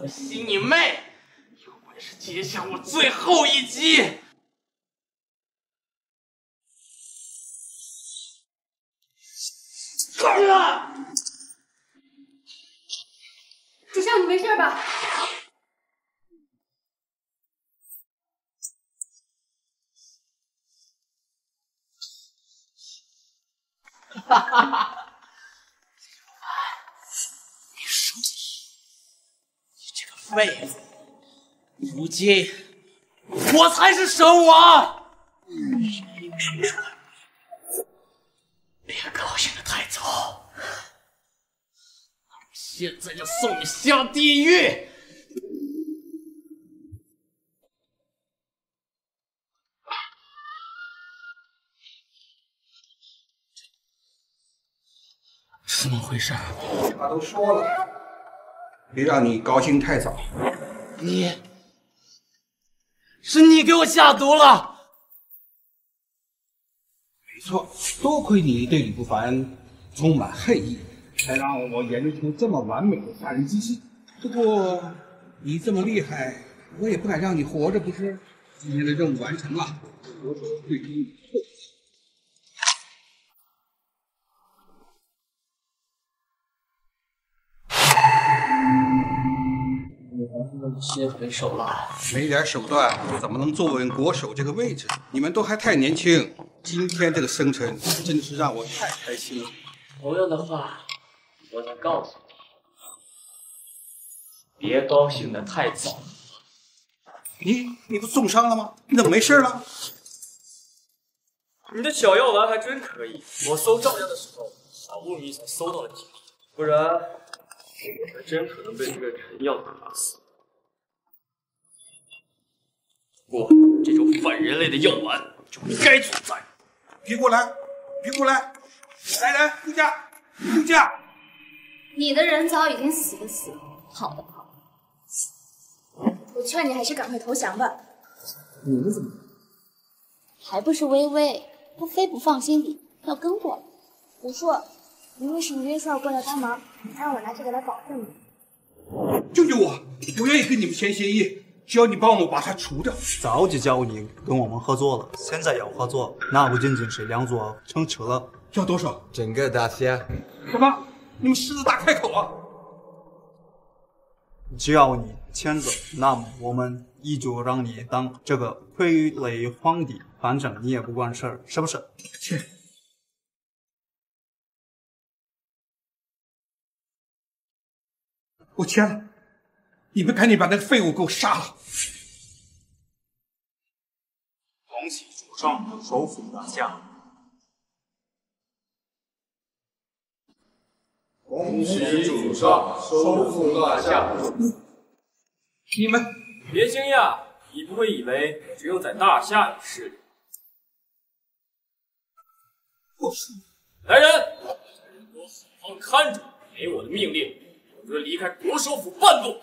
可惜你妹！有本事接下我最后一击！啊！主上，你没事吧？你输，你这个废物！如今我才是神王！别高兴的太早，现在就送你下地狱！回事？他都说了，别让你高兴太早。你，是你给我下毒了！没错，多亏你对李不凡充满恨意，才让我研究出这么完美的杀人机器。不过你这么厉害，我也不敢让你活着，不是？今天的任务完成了，我手对你后先回手了，没点手段，怎么能坐稳国手这个位置？你们都还太年轻，今天这个生辰真的是让我太开心了。同样的话，我再告诉你，别高兴的太早。你你不重伤了吗？你怎么没事了？你的小药丸还真可以，我搜赵家的时候，好不容易才搜到了几粒，不然我还真可能被这个陈药打死。不过这种反人类的药丸就不该存在。别过来，别过来！来人，护驾，护驾！你的人早已经死的死，跑的跑。我劝你还是赶快投降吧。你们怎么？还不是微微，她非不放心你，要跟过来。吴硕，明明是你约少过来帮忙，还让我拿这个来保护你。救救我！我愿意跟你们签协议，只要你帮我把他除掉。早就叫你跟我们合作了，现在要合作，那不仅仅是两座城池了。要多少？整个大夏。什么？你们狮子大开口啊！只要你签字，那么我们依旧让你当这个傀儡皇帝，反正你也不管事儿，是不是？切。我签了，你们赶紧把那个废物给我杀了！恭喜主上收复大夏！恭喜主上收复大夏！你们别惊讶，你不会以为只有在大夏有势力。我是来人给我好好看着，没我的命令。不准离开国首府半步！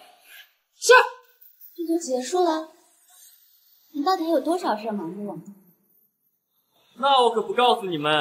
是。这就结束了？你到底还有多少事瞒着我们？那我可不告诉你们。